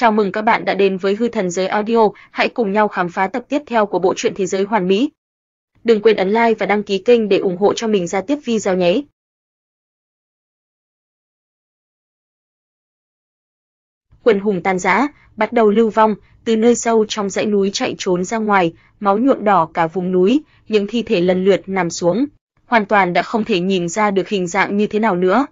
Chào mừng các bạn đã đến với Hư Thần Giới Audio, hãy cùng nhau khám phá tập tiếp theo của bộ truyện Thế giới hoàn mỹ. Đừng quên ấn like và đăng ký kênh để ủng hộ cho mình ra tiếp video nhé. Quần hùng tan rã, bắt đầu lưu vong, từ nơi sâu trong dãy núi chạy trốn ra ngoài, máu nhuộm đỏ cả vùng núi, những thi thể lần lượt nằm xuống, hoàn toàn đã không thể nhìn ra được hình dạng như thế nào nữa.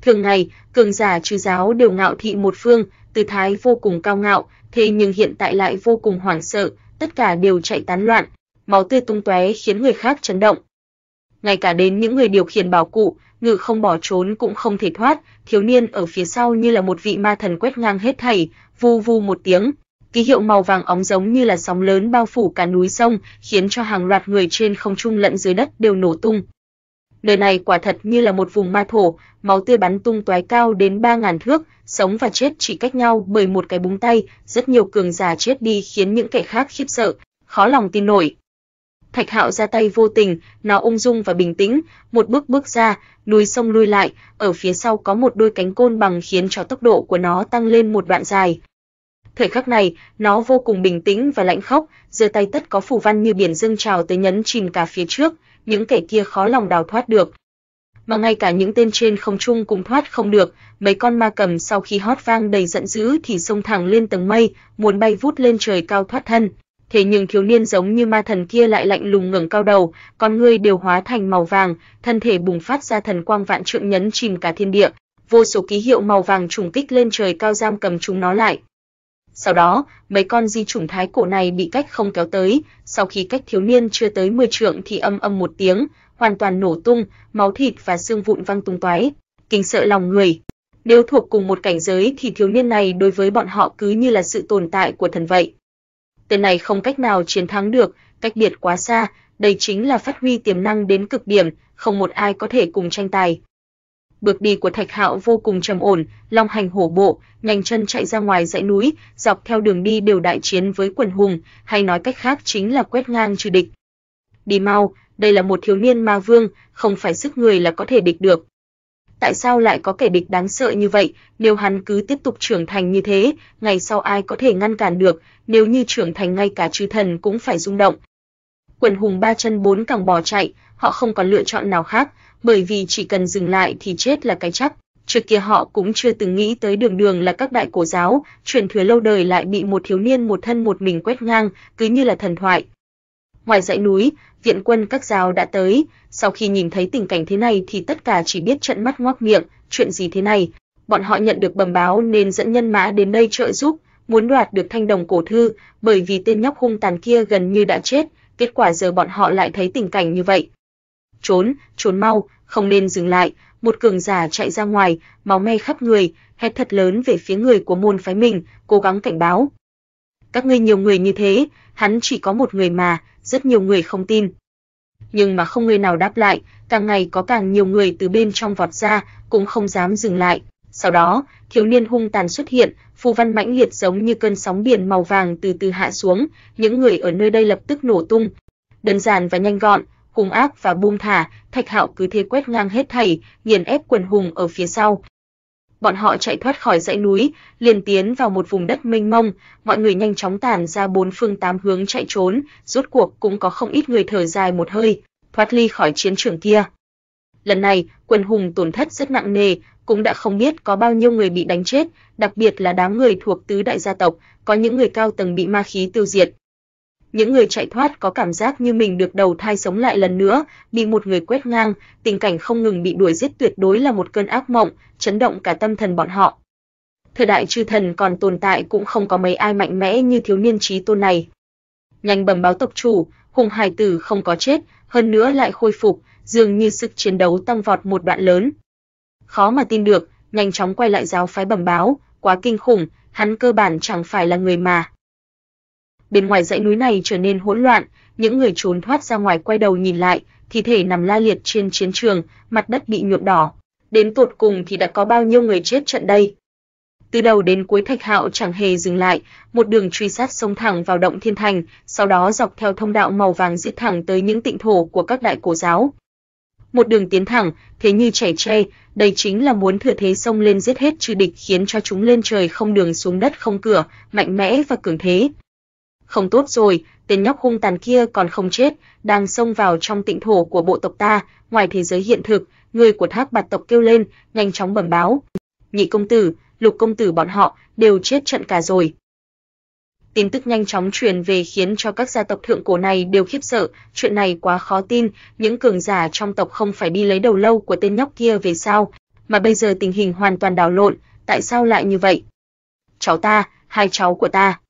Thường ngày, cường giả trừ giáo đều ngạo thị một phương, tư thái vô cùng cao ngạo, thế nhưng hiện tại lại vô cùng hoảng sợ, tất cả đều chạy tán loạn, máu tươi tung tóe khiến người khác chấn động. Ngay cả đến những người điều khiển bảo cụ, ngự không bỏ trốn cũng không thể thoát, thiếu niên ở phía sau như là một vị ma thần quét ngang hết thảy, vu vu một tiếng, ký hiệu màu vàng óng giống như là sóng lớn bao phủ cả núi sông, khiến cho hàng loạt người trên không trung lẫn dưới đất đều nổ tung. Nơi này quả thật như là một vùng ma thổ, máu tươi bắn tung tóe cao đến 3000 thước, sống và chết chỉ cách nhau bởi một cái búng tay, rất nhiều cường giả chết đi khiến những kẻ khác khiếp sợ, khó lòng tin nổi. Thạch Hạo ra tay vô tình, nó ung dung và bình tĩnh, một bước bước ra, núi sông lui lại, ở phía sau có một đôi cánh côn bằng khiến cho tốc độ của nó tăng lên một đoạn dài. Thời khắc này, nó vô cùng bình tĩnh và lạnh khốc, giơ tay tất có phù văn như biển dâng trào tới nhấn chìm cả phía trước, những kẻ kia khó lòng đào thoát được. Mà ngay cả những tên trên không trung cũng thoát không được, mấy con ma cầm sau khi hót vang đầy giận dữ thì xông thẳng lên tầng mây, muốn bay vút lên trời cao thoát thân. Thế nhưng thiếu niên giống như ma thần kia lại lạnh lùng ngẩng cao đầu, con ngươi đều hóa thành màu vàng, thân thể bùng phát ra thần quang vạn trượng nhấn chìm cả thiên địa, vô số ký hiệu màu vàng trùng kích lên trời cao giam cầm chúng nó lại. Sau đó, mấy con di chủng thái cổ này bị cách không kéo tới, sau khi cách thiếu niên chưa tới 10 trượng thì âm âm một tiếng, hoàn toàn nổ tung, máu thịt và xương vụn văng tung tóe, kinh sợ lòng người. Nếu thuộc cùng một cảnh giới thì thiếu niên này đối với bọn họ cứ như là sự tồn tại của thần vậy. Tên này không cách nào chiến thắng được, cách biệt quá xa, đây chính là phát huy tiềm năng đến cực điểm, không một ai có thể cùng tranh tài. Bước đi của Thạch Hạo vô cùng trầm ổn, long hành hổ bộ, nhanh chân chạy ra ngoài dãy núi, dọc theo đường đi đều đại chiến với quần hùng, hay nói cách khác chính là quét ngang trừ địch. Đi mau, đây là một thiếu niên ma vương, không phải sức người là có thể địch được. Tại sao lại có kẻ địch đáng sợ như vậy, nếu hắn cứ tiếp tục trưởng thành như thế, ngày sau ai có thể ngăn cản được, nếu như trưởng thành ngay cả chư thần cũng phải rung động. Quần hùng ba chân bốn cẳng bò chạy, họ không còn lựa chọn nào khác, bởi vì chỉ cần dừng lại thì chết là cái chắc. Trước kia họ cũng chưa từng nghĩ tới đường đường là các đại cổ giáo, truyền thừa lâu đời lại bị một thiếu niên một thân một mình quét ngang, cứ như là thần thoại. Ngoài dãy núi, viện quân các giáo đã tới, sau khi nhìn thấy tình cảnh thế này thì tất cả chỉ biết trợn mắt ngoác miệng, chuyện gì thế này? Bọn họ nhận được bẩm báo nên dẫn nhân mã đến đây trợ giúp, muốn đoạt được thanh đồng cổ thư, bởi vì tên nhóc hung tàn kia gần như đã chết, kết quả giờ bọn họ lại thấy tình cảnh như vậy. Trốn, trốn mau, không nên dừng lại, một cường giả chạy ra ngoài, máu me khắp người, hét thật lớn về phía người của môn phái mình, cố gắng cảnh báo. Các ngươi nhiều người như thế, hắn chỉ có một người mà, rất nhiều người không tin. Nhưng mà không người nào đáp lại, càng ngày có càng nhiều người từ bên trong vọt ra, cũng không dám dừng lại. Sau đó, thiếu niên hung tàn xuất hiện, phù văn mãnh liệt giống như cơn sóng biển màu vàng từ từ hạ xuống, những người ở nơi đây lập tức nổ tung. Đơn giản và nhanh gọn, hung ác và buông thả, Thạch Hạo cứ thế quét ngang hết thảy, nghiền ép quần hùng ở phía sau. Bọn họ chạy thoát khỏi dãy núi, liền tiến vào một vùng đất mênh mông, mọi người nhanh chóng tản ra bốn phương tám hướng chạy trốn, rốt cuộc cũng có không ít người thở dài một hơi, thoát ly khỏi chiến trường kia. Lần này, quần hùng tổn thất rất nặng nề, cũng đã không biết có bao nhiêu người bị đánh chết, đặc biệt là đám người thuộc tứ đại gia tộc, có những người cao tầng bị ma khí tiêu diệt, những người chạy thoát có cảm giác như mình được đầu thai sống lại lần nữa, bị một người quét ngang, tình cảnh không ngừng bị đuổi giết tuyệt đối là một cơn ác mộng, chấn động cả tâm thần bọn họ. Thời đại chư thần còn tồn tại cũng không có mấy ai mạnh mẽ như thiếu niên trí tôn này. Nhanh bẩm báo tộc chủ, Hùng Hải Tử không có chết, hơn nữa lại khôi phục, dường như sức chiến đấu tăng vọt một đoạn lớn. Khó mà tin được, nhanh chóng quay lại giáo phái bẩm báo, quá kinh khủng, hắn cơ bản chẳng phải là người mà bên ngoài dãy núi này trở nên hỗn loạn, những người trốn thoát ra ngoài quay đầu nhìn lại, thi thể nằm la liệt trên chiến trường, mặt đất bị nhuộm đỏ. Đến tột cùng thì đã có bao nhiêu người chết trận đây? Từ đầu đến cuối Thạch Hạo chẳng hề dừng lại, một đường truy sát sông thẳng vào động thiên thành, sau đó dọc theo thông đạo màu vàng giết thẳng tới những tịnh thổ của các đại cổ giáo. một đường tiến thẳng, thế như chảy tre, đây chính là muốn thừa thế xông lên giết hết trừ địch khiến cho chúng lên trời không đường xuống đất không cửa, mạnh mẽ và cường thế. Không tốt rồi, tên nhóc hung tàn kia còn không chết, đang xông vào trong tịnh thổ của bộ tộc ta, ngoài thế giới hiện thực, người của Thác Bạt tộc kêu lên, nhanh chóng bẩm báo. Nhị công tử, Lục công tử bọn họ đều chết trận cả rồi. Tin tức nhanh chóng truyền về khiến cho các gia tộc thượng cổ này đều khiếp sợ, chuyện này quá khó tin, những cường giả trong tộc không phải đi lấy đầu lâu của tên nhóc kia về sao, mà bây giờ tình hình hoàn toàn đảo lộn, tại sao lại như vậy? Cháu ta, hai cháu của ta.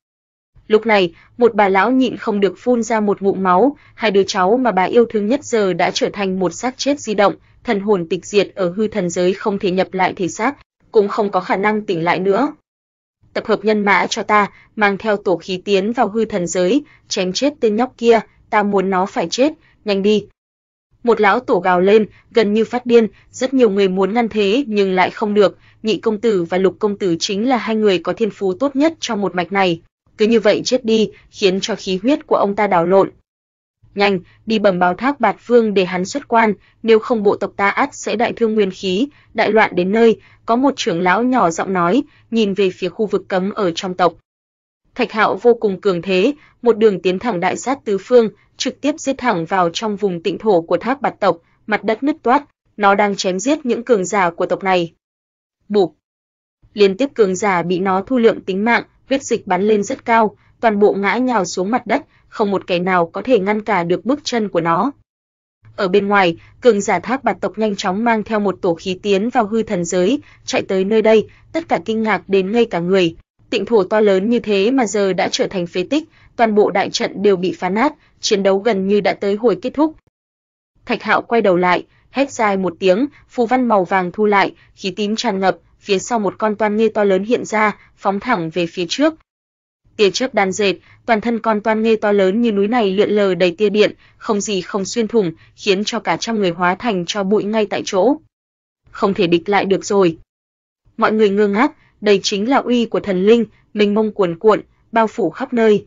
Lúc này, một bà lão nhịn không được phun ra một ngụm máu, hai đứa cháu mà bà yêu thương nhất giờ đã trở thành một xác chết di động, thần hồn tịch diệt ở hư thần giới không thể nhập lại thể xác, cũng không có khả năng tỉnh lại nữa. Tập hợp nhân mã cho ta, mang theo tổ khí tiến vào hư thần giới, chém chết tên nhóc kia, ta muốn nó phải chết, nhanh đi. Một lão tổ gào lên, gần như phát điên, rất nhiều người muốn ngăn thế nhưng lại không được, nhị công tử và lục công tử chính là hai người có thiên phú tốt nhất trong một mạch này. Cứ như vậy chết đi, khiến cho khí huyết của ông ta đảo lộn, nhanh, đi bẩm báo Thác Bạt Vương để hắn xuất quan, nếu không bộ tộc ta ắt sẽ đại thương nguyên khí, đại loạn đến nơi, có một trưởng lão nhỏ giọng nói, nhìn về phía khu vực cấm ở trong tộc. Thạch Hạo vô cùng cường thế, một đường tiến thẳng đại sát tứ phương, trực tiếp giết thẳng vào trong vùng tịnh thổ của Thác Bạt tộc, mặt đất nứt toát, nó đang chém giết những cường giả của tộc này. Bụp. Liên tiếp cường giả bị nó thu lượng tính mạng, huyết dịch bắn lên rất cao, toàn bộ ngã nhào xuống mặt đất, không một kẻ nào có thể ngăn cản được bước chân của nó. Ở bên ngoài, cường giả thác bạt tộc nhanh chóng mang theo một tổ khí tiến vào hư thần giới, chạy tới nơi đây, tất cả kinh ngạc đến ngây cả người. Tịnh thổ to lớn như thế mà giờ đã trở thành phế tích, toàn bộ đại trận đều bị phá nát, chiến đấu gần như đã tới hồi kết thúc. Thạch Hạo quay đầu lại, hét dài một tiếng, phù văn màu vàng thu lại, khí tím tràn ngập, phía sau một con toan nghê to lớn hiện ra, phóng thẳng về phía trước, tia chớp đan dệt, toàn thân con toan nghê to lớn như núi này lượn lờ đầy tia điện, không gì không xuyên thủng, khiến cho cả trăm người hóa thành cho bụi ngay tại chỗ. Không thể địch lại được rồi. Mọi người ngơ ngác, đây chính là uy của thần linh, mênh mông cuồn cuộn, bao phủ khắp nơi.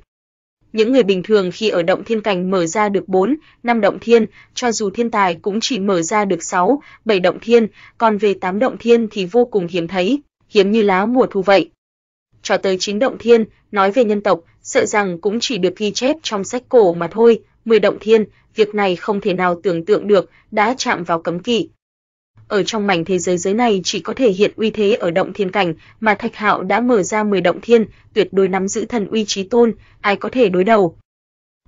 Những người bình thường khi ở động thiên cảnh mở ra được 4, 5 động thiên, cho dù thiên tài cũng chỉ mở ra được 6, 7 động thiên, còn về 8 động thiên thì vô cùng hiếm thấy, hiếm như lá mùa thu vậy cho tới chín động thiên, nói về nhân tộc, sợ rằng cũng chỉ được ghi chép trong sách cổ mà thôi, mười động thiên, việc này không thể nào tưởng tượng được, đã chạm vào cấm kỵ. Ở trong mảnh thế giới giới này chỉ có thể hiện uy thế ở động thiên cảnh, mà Thạch Hạo đã mở ra 10 động thiên, tuyệt đối nắm giữ thần uy chí tôn, ai có thể đối đầu.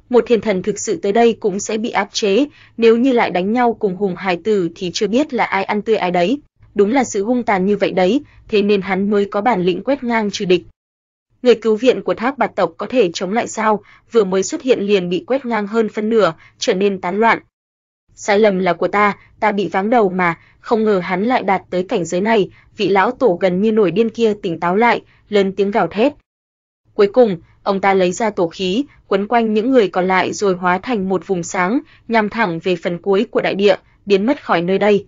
Một thiên thần thực sự tới đây cũng sẽ bị áp chế, nếu như lại đánh nhau cùng hùng hải tử thì chưa biết là ai ăn tươi ai đấy đúng là sự hung tàn như vậy đấy, thế nên hắn mới có bản lĩnh quét ngang trừ địch. Người cứu viện của Thác Bạt tộc có thể chống lại sao, vừa mới xuất hiện liền bị quét ngang hơn phân nửa, trở nên tán loạn. Sai lầm là của ta, ta bị váng đầu mà, không ngờ hắn lại đạt tới cảnh giới này, vị lão tổ gần như nổi điên kia tỉnh táo lại, lớn tiếng gào thét. Cuối cùng, ông ta lấy ra tổ khí, quấn quanh những người còn lại rồi hóa thành một vùng sáng, nhằm thẳng về phần cuối của đại địa, biến mất khỏi nơi đây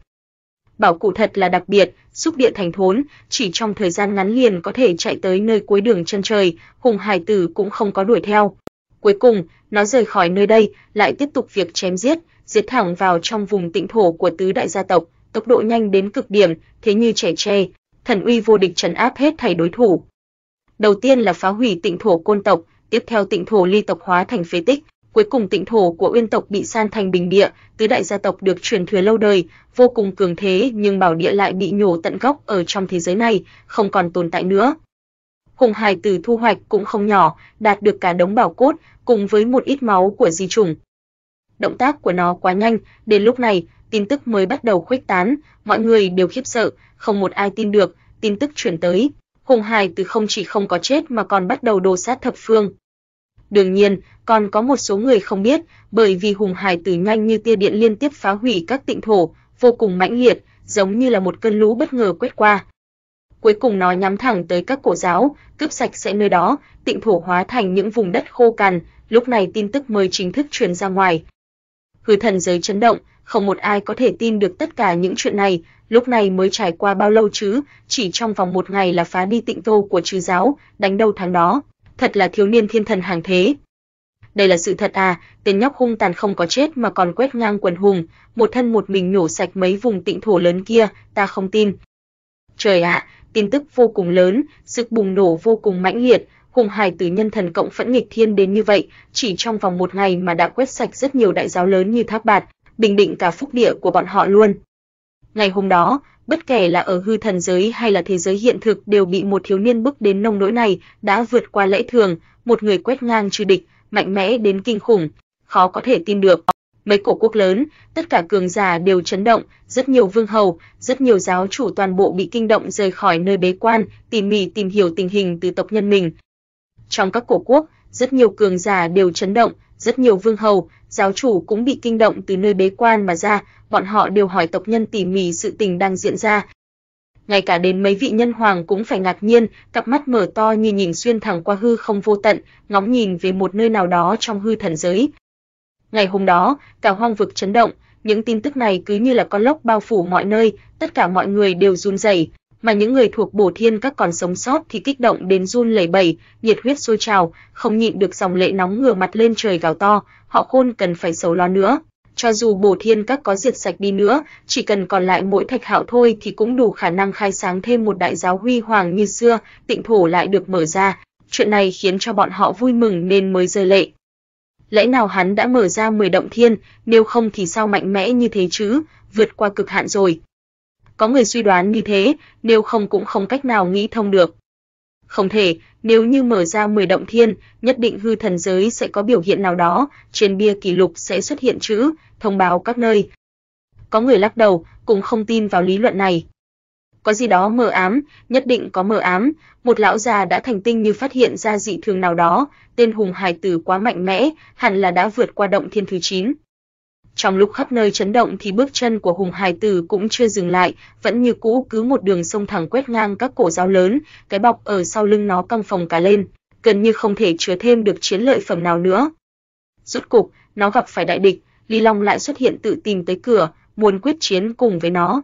bảo cụ thật là đặc biệt, xúc địa thành thốn, chỉ trong thời gian ngắn liền có thể chạy tới nơi cuối đường chân trời, Hùng Hải Tử cũng không có đuổi theo. Cuối cùng, nó rời khỏi nơi đây, lại tiếp tục việc chém giết, giết thẳng vào trong vùng tịnh thổ của tứ đại gia tộc, tốc độ nhanh đến cực điểm, thế như trẻ tre, thần uy vô địch trấn áp hết thảy đối thủ. Đầu tiên là phá hủy tịnh thổ côn tộc, tiếp theo tịnh thổ ly tộc hóa thành phế tích, cuối cùng tịnh thổ của Uyên tộc bị san thành bình địa, tứ đại gia tộc được truyền thừa lâu đời, vô cùng cường thế nhưng bảo địa lại bị nhổ tận gốc ở trong thế giới này, không còn tồn tại nữa. Hùng hài Tử thu hoạch cũng không nhỏ, đạt được cả đống bảo cốt cùng với một ít máu của di trùng. Động tác của nó quá nhanh, đến lúc này, tin tức mới bắt đầu khuếch tán, mọi người đều khiếp sợ, không một ai tin được, tin tức truyền tới, Hùng Hải từ không chỉ không có chết mà còn bắt đầu đồ sát thập phương. Đương nhiên, còn có một số người không biết, bởi vì hùng hải tử nhanh như tia điện liên tiếp phá hủy các tịnh thổ, vô cùng mãnh liệt, giống như là một cơn lũ bất ngờ quét qua. Cuối cùng nó nhắm thẳng tới các cổ giáo, cướp sạch sẽ nơi đó, tịnh thổ hóa thành những vùng đất khô cằn, lúc này tin tức mới chính thức truyền ra ngoài. Hư thần giới chấn động, không một ai có thể tin được tất cả những chuyện này, lúc này mới trải qua bao lâu chứ, chỉ trong vòng một ngày là phá đi tịnh thổ của chư giáo, đánh đầu thắng đó, thật là thiếu niên thiên thần hàng thế. đây là sự thật à, tên nhóc hung tàn không có chết mà còn quét ngang quần hùng, một thân một mình nhổ sạch mấy vùng tịnh thổ lớn kia, ta không tin. Trời ạ, tin tức vô cùng lớn, sức bùng nổ vô cùng mãnh liệt, cùng hài tử nhân thần cộng phẫn nghịch thiên đến như vậy, chỉ trong vòng một ngày mà đã quét sạch rất nhiều đại giáo lớn như Thác Bạt, bình định cả phúc địa của bọn họ luôn. Ngày hôm đó, bất kể là ở hư thần giới hay là thế giới hiện thực đều bị một thiếu niên bức đến nông nỗi này, đã vượt qua lẽ thường, một người quét ngang trừ địch, mạnh mẽ đến kinh khủng, khó có thể tin được. Mấy cổ quốc lớn, tất cả cường giả đều chấn động, rất nhiều vương hầu, rất nhiều giáo chủ toàn bộ bị kinh động rời khỏi nơi bế quan, tỉ mỉ tìm hiểu tình hình từ tộc nhân mình. Trong các cổ quốc, rất nhiều cường giả đều chấn động, rất nhiều vương hầu, giáo chủ cũng bị kinh động từ nơi bế quan mà ra, bọn họ đều hỏi tộc nhân tỉ mỉ sự tình đang diễn ra. Ngay cả đến mấy vị nhân hoàng cũng phải ngạc nhiên, cặp mắt mở to như nhìn xuyên thẳng qua hư không vô tận, ngóng nhìn về một nơi nào đó trong hư thần giới. Ngày hôm đó, cả hoang vực chấn động, những tin tức này cứ như là con lốc bao phủ mọi nơi, tất cả mọi người đều run rẩy, mà những người thuộc Bổ Thiên các còn sống sót thì kích động đến run lẩy bẩy, nhiệt huyết sôi trào, không nhịn được dòng lệ nóng ngửa mặt lên trời gào to, họ khôn cần phải sầu lo nữa. Cho dù Bổ Thiên các có diệt sạch đi nữa, chỉ cần còn lại mỗi Thạch Hạo thôi thì cũng đủ khả năng khai sáng thêm một đại giáo huy hoàng như xưa, tịnh thổ lại được mở ra. Chuyện này khiến cho bọn họ vui mừng nên mới rơi lệ. Lẽ nào hắn đã mở ra 10 động thiên, nếu không thì sao mạnh mẽ như thế chứ, vượt qua cực hạn rồi. Có người suy đoán như thế, nếu không cũng không cách nào nghĩ thông được. Không thể, nếu như mở ra 10 động thiên, nhất định hư thần giới sẽ có biểu hiện nào đó, trên bia kỷ lục sẽ xuất hiện chữ, thông báo các nơi. Có người lắc đầu, cũng không tin vào lý luận này. Có gì đó mờ ám, nhất định có mờ ám, một lão già đã thành tinh như phát hiện ra dị thường nào đó, tên hùng hải tử quá mạnh mẽ, hẳn là đã vượt qua động thiên thứ 9. Trong lúc khắp nơi chấn động thì bước chân của Hùng Hải Tử cũng chưa dừng lại, vẫn như cũ cứ một đường sông thẳng quét ngang các cổ giáo lớn, cái bọc ở sau lưng nó căng phồng cả lên, gần như không thể chứa thêm được chiến lợi phẩm nào nữa. Rút cục, nó gặp phải đại địch, Ly Long lại xuất hiện tự tìm tới cửa, muốn quyết chiến cùng với nó.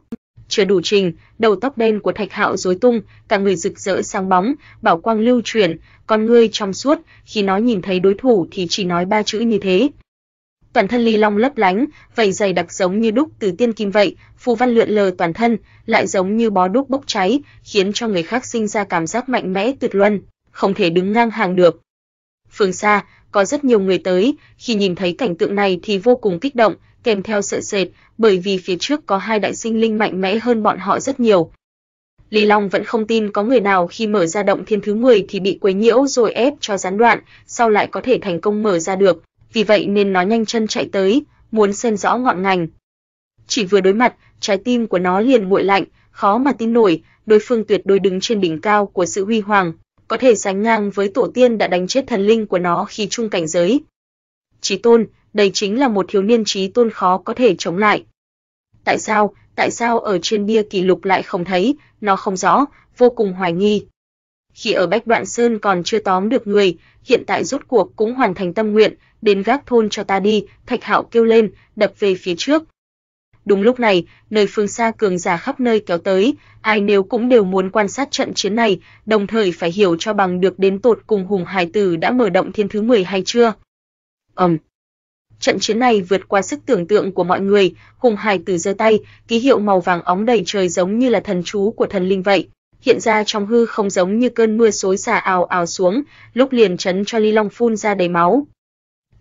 Chưa đủ trình, đầu tóc đen của Thạch Hạo rối tung, cả người rực rỡ sáng bóng, bảo quang lưu chuyển, con ngươi trong suốt, khi nó nhìn thấy đối thủ thì chỉ nói ba chữ như thế, toàn thân ly long lấp lánh, vảy dày đặc giống như đúc từ tiên kim vậy, phù văn lượn lờ toàn thân, lại giống như bó đúc bốc cháy, khiến cho người khác sinh ra cảm giác mạnh mẽ tuyệt luân, không thể đứng ngang hàng được. Phương xa, có rất nhiều người tới, khi nhìn thấy cảnh tượng này thì vô cùng kích động, kèm theo sợ sệt, bởi vì phía trước có hai đại sinh linh mạnh mẽ hơn bọn họ rất nhiều. Lý Long vẫn không tin có người nào khi mở ra động thiên thứ 10 thì bị quấy nhiễu rồi ép cho gián đoạn, sau lại có thể thành công mở ra được, vì vậy nên nó nhanh chân chạy tới, muốn xem rõ ngọn ngành. Chỉ vừa đối mặt, trái tim của nó liền nguội lạnh, khó mà tin nổi, đối phương tuyệt đối đứng trên đỉnh cao của sự huy hoàng, có thể sánh ngang với tổ tiên đã đánh chết thần linh của nó khi trung cảnh giới. Chí tôn, đây chính là một thiếu niên trí tôn khó có thể chống lại. Tại sao, tại sao ở trên bia kỷ lục lại không thấy, nó không rõ, vô cùng hoài nghi. Khi ở Bách Đoạn Sơn còn chưa tóm được người, hiện tại rốt cuộc cũng hoàn thành tâm nguyện, đến gác thôn cho ta đi, Thạch Hạo kêu lên, đập về phía trước. Đúng lúc này, nơi phương xa cường giả khắp nơi kéo tới, ai nếu cũng đều muốn quan sát trận chiến này, đồng thời phải hiểu cho bằng được đến tột cùng Hùng Hải Tử đã mở động thiên thứ 10 hay chưa. Ầm. Um. Trận chiến này vượt qua sức tưởng tượng của mọi người, Hùng Hải Tử giơ tay, ký hiệu màu vàng óng đầy trời giống như là thần chú của thần linh vậy, hiện ra trong hư không giống như cơn mưa xối xả ào ào xuống, lúc liền chấn cho Ly Long phun ra đầy máu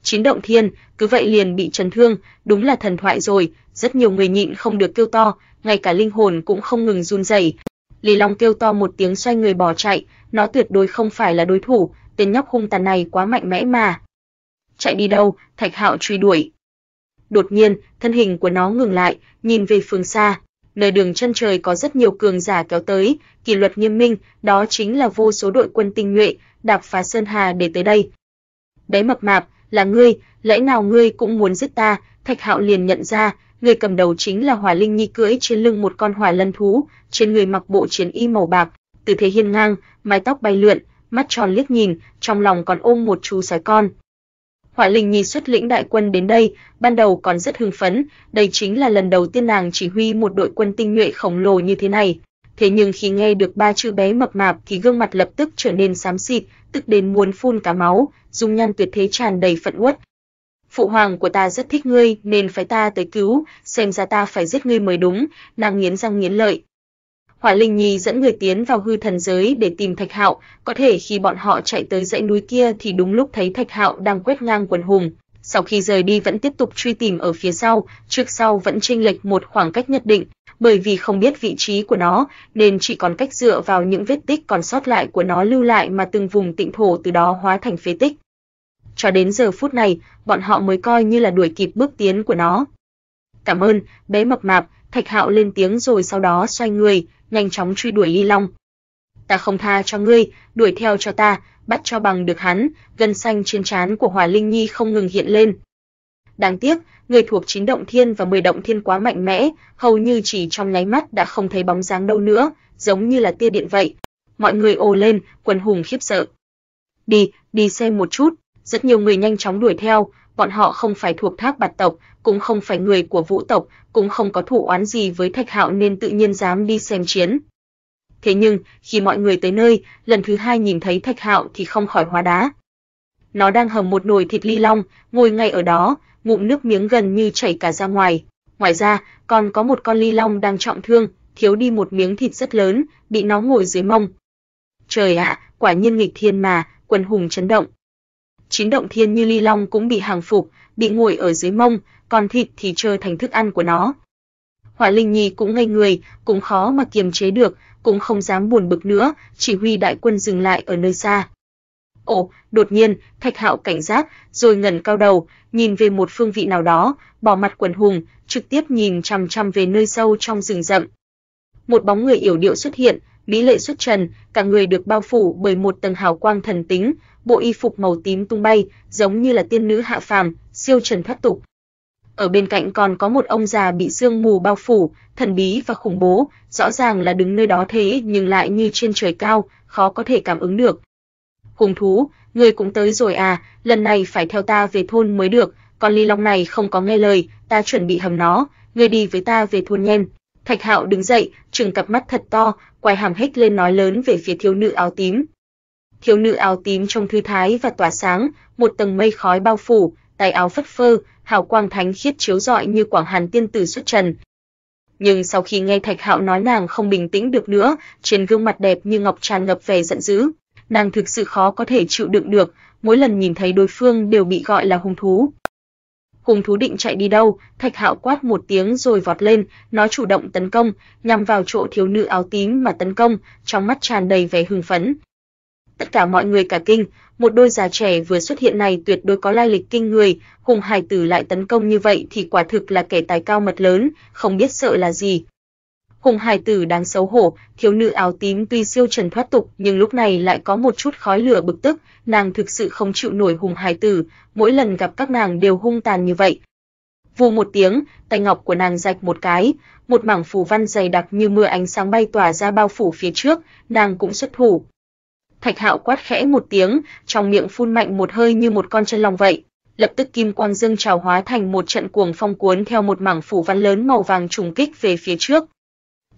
chín động thiên, cứ vậy liền bị chấn thương, đúng là thần thoại rồi, rất nhiều người nhịn không được kêu to, ngay cả linh hồn cũng không ngừng run rẩy. Lý Long kêu to một tiếng xoay người bỏ chạy, nó tuyệt đối không phải là đối thủ, tên nhóc hung tàn này quá mạnh mẽ mà. Chạy đi đâu? Thạch Hạo truy đuổi. Đột nhiên, thân hình của nó ngừng lại, nhìn về phương xa, nơi đường chân trời có rất nhiều cường giả kéo tới, kỷ luật nghiêm minh, đó chính là vô số đội quân tinh nhuệ, đạp phá sơn hà để tới đây. Đấy mập mạp, là ngươi, lẽ nào ngươi cũng muốn giết ta? Thạch Hạo liền nhận ra, người cầm đầu chính là Hỏa Linh Nhi cưỡi trên lưng một con hỏa lân thú, trên người mặc bộ chiến y màu bạc, tư thế hiên ngang, mái tóc bay lượn, mắt tròn liếc nhìn, trong lòng còn ôm một chú sói con. Hỏa Linh Nhi xuất lĩnh đại quân đến đây, ban đầu còn rất hưng phấn, đây chính là lần đầu tiên nàng chỉ huy một đội quân tinh nhuệ khổng lồ như thế này. Thế nhưng khi nghe được ba chữ bé mập mạp thì gương mặt lập tức trở nên xám xịt, tức đến muốn phun cả máu, dung nhan tuyệt thế tràn đầy phận uất. Phụ hoàng của ta rất thích ngươi nên phải ta tới cứu, xem ra ta phải giết ngươi mới đúng, nàng nghiến răng nghiến lợi. Hỏa Linh Nhi dẫn người tiến vào hư thần giới để tìm Thạch Hạo, có thể khi bọn họ chạy tới dãy núi kia thì đúng lúc thấy Thạch Hạo đang quét ngang quần hùng, sau khi rời đi vẫn tiếp tục truy tìm ở phía sau, trước sau vẫn chênh lệch một khoảng cách nhất định, bởi vì không biết vị trí của nó, nên chỉ còn cách dựa vào những vết tích còn sót lại của nó lưu lại mà từng vùng tịnh thổ từ đó hóa thành phế tích. Cho đến giờ phút này, bọn họ mới coi như là đuổi kịp bước tiến của nó. Cảm ơn, bé mập mạp, Thạch Hạo lên tiếng rồi sau đó xoay người, nhanh chóng truy đuổi Ly Long. Ta không tha cho ngươi, đuổi theo cho ta, bắt cho bằng được hắn, gân xanh trên trán của hòa Linh Nhi không ngừng hiện lên. Đáng tiếc, người thuộc chín động thiên và 10 động thiên quá mạnh mẽ, hầu như chỉ trong nháy mắt đã không thấy bóng dáng đâu nữa, giống như là tia điện vậy. Mọi người ồ lên, quần hùng khiếp sợ. Đi, đi xem một chút, rất nhiều người nhanh chóng đuổi theo, bọn họ không phải thuộc thác bạt tộc, cũng không phải người của vũ tộc, cũng không có thủ oán gì với Thạch Hạo nên tự nhiên dám đi xem chiến. Thế nhưng, khi mọi người tới nơi, lần thứ hai nhìn thấy Thạch Hạo thì không khỏi hóa đá. Nó đang hầm một nồi thịt ly long, ngồi ngay ở đó, ngụm nước miếng gần như chảy cả ra ngoài. Ngoài ra, còn có một con ly long đang trọng thương, thiếu đi một miếng thịt rất lớn, bị nó ngồi dưới mông. Trời ạ, quả nhiên nghịch thiên mà, quần hùng chấn động. Chín động thiên như ly long cũng bị hàng phục, bị ngồi ở dưới mông, còn thịt thì chơi thành thức ăn của nó. Hỏa Linh Nhi cũng ngây người, cũng khó mà kiềm chế được, cũng không dám buồn bực nữa, chỉ huy đại quân dừng lại ở nơi xa. Ồ, đột nhiên, Thạch Hạo cảnh giác, rồi ngẩng cao đầu, nhìn về một phương vị nào đó, bỏ mặt quần hùng, trực tiếp nhìn chằm chằm về nơi sâu trong rừng rậm. Một bóng người yểu điệu xuất hiện, mỹ lệ xuất trần, cả người được bao phủ bởi một tầng hào quang thần tính, bộ y phục màu tím tung bay, giống như là tiên nữ hạ phàm, siêu trần thoát tục. Ở bên cạnh còn có một ông già bị sương mù bao phủ, thần bí và khủng bố, rõ ràng là đứng nơi đó thế nhưng lại như trên trời cao, khó có thể cảm ứng được. Hùng thú, người cũng tới rồi à, lần này phải theo ta về thôn mới được, con ly long này không có nghe lời, ta chuẩn bị hầm nó, ngươi đi với ta về thôn nhen. Thạch Hạo đứng dậy, trừng cặp mắt thật to, quay hàm hếch lên nói lớn về phía thiếu nữ áo tím. Thiếu nữ áo tím trông thư thái và tỏa sáng, một tầng mây khói bao phủ, tay áo phất phơ, hào quang thánh khiết chiếu rọi như quảng hàn tiên tử xuất trần. Nhưng sau khi nghe Thạch Hạo nói nàng không bình tĩnh được nữa, trên gương mặt đẹp như ngọc tràn ngập vẻ giận dữ, nàng thực sự khó có thể chịu đựng được, mỗi lần nhìn thấy đối phương đều bị gọi là hung thú. Hung thú định chạy đi đâu, Thạch Hạo quát một tiếng rồi vọt lên, nó chủ động tấn công, nhằm vào chỗ thiếu nữ áo tím mà tấn công, trong mắt tràn đầy vẻ hưng phấn. Tất cả mọi người cả kinh, một đôi già trẻ vừa xuất hiện này tuyệt đối có lai lịch kinh người, Hùng Hải Tử lại tấn công như vậy thì quả thực là kẻ tài cao mật lớn, không biết sợ là gì. Hùng Hải Tử đáng xấu hổ, thiếu nữ áo tím tuy siêu trần thoát tục nhưng lúc này lại có một chút khói lửa bực tức, nàng thực sự không chịu nổi Hùng Hải Tử, mỗi lần gặp các nàng đều hung tàn như vậy. Vù một tiếng, tay ngọc của nàng rạch một cái, một mảng phù văn dày đặc như mưa ánh sáng bay tỏa ra bao phủ phía trước, nàng cũng xuất thủ, Thạch Hạo quát khẽ một tiếng, trong miệng phun mạnh một hơi như một con chân long vậy. Lập tức kim quang dương trào hóa thành một trận cuồng phong cuốn theo một mảng phủ văn lớn màu vàng trùng kích về phía trước.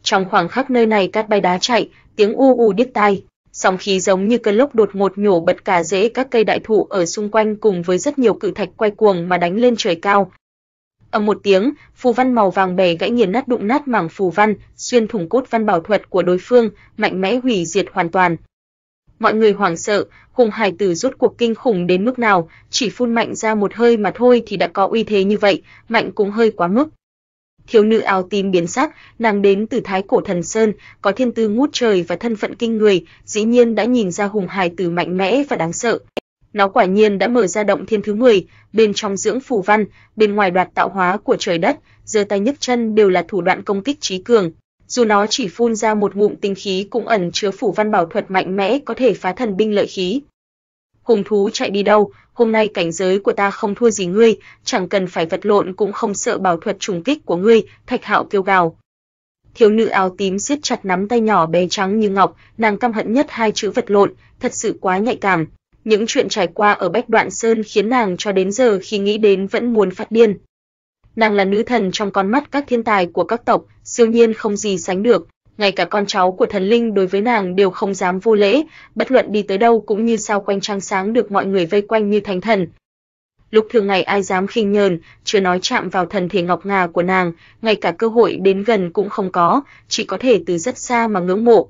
Trong khoảng khắc nơi này cát bay đá chạy, tiếng u u điếc tai, sóng khí giống như cơn lốc đột ngột nhổ bật cả rễ các cây đại thụ ở xung quanh cùng với rất nhiều cự thạch quay cuồng mà đánh lên trời cao. Ầm một tiếng, phù văn màu vàng bẻ gãy nghiền nát đụng nát mảng phù văn, xuyên thủng cốt văn bảo thuật của đối phương, mạnh mẽ hủy diệt hoàn toàn mọi người hoảng sợ, Hùng Hải Tử rốt cuộc kinh khủng đến mức nào, chỉ phun mạnh ra một hơi mà thôi thì đã có uy thế như vậy, mạnh cũng hơi quá mức. Thiếu nữ áo tím biến sắc, nàng đến từ Thái Cổ Thần Sơn, có thiên tư ngút trời và thân phận kinh người, dĩ nhiên đã nhìn ra Hùng hài Tử mạnh mẽ và đáng sợ. Nó quả nhiên đã mở ra động thiên thứ 10, bên trong dưỡng phù văn, bên ngoài đoạt tạo hóa của trời đất, giơ tay nhấc chân đều là thủ đoạn công kích trí cường, dù nó chỉ phun ra một ngụm tinh khí cũng ẩn chứa phủ văn bảo thuật mạnh mẽ có thể phá thần binh lợi khí. Hùng thú chạy đi đâu, hôm nay cảnh giới của ta không thua gì ngươi, chẳng cần phải vật lộn cũng không sợ bảo thuật trùng kích của ngươi, Thạch Hạo kêu gào. Thiếu nữ áo tím siết chặt nắm tay nhỏ bé trắng như ngọc, nàng căm hận nhất hai chữ vật lộn, thật sự quá nhạy cảm. Những chuyện trải qua ở Bách Đoạn Sơn khiến nàng cho đến giờ khi nghĩ đến vẫn muốn phát điên. Nàng là nữ thần trong con mắt các thiên tài của các tộc, siêu nhiên không gì sánh được, ngay cả con cháu của thần linh đối với nàng đều không dám vô lễ, bất luận đi tới đâu cũng như sao quanh trăng sáng được mọi người vây quanh như thánh thần. Lúc thường ngày ai dám khinh nhờn, chưa nói chạm vào thần thể ngọc ngà của nàng, ngay cả cơ hội đến gần cũng không có, chỉ có thể từ rất xa mà ngưỡng mộ.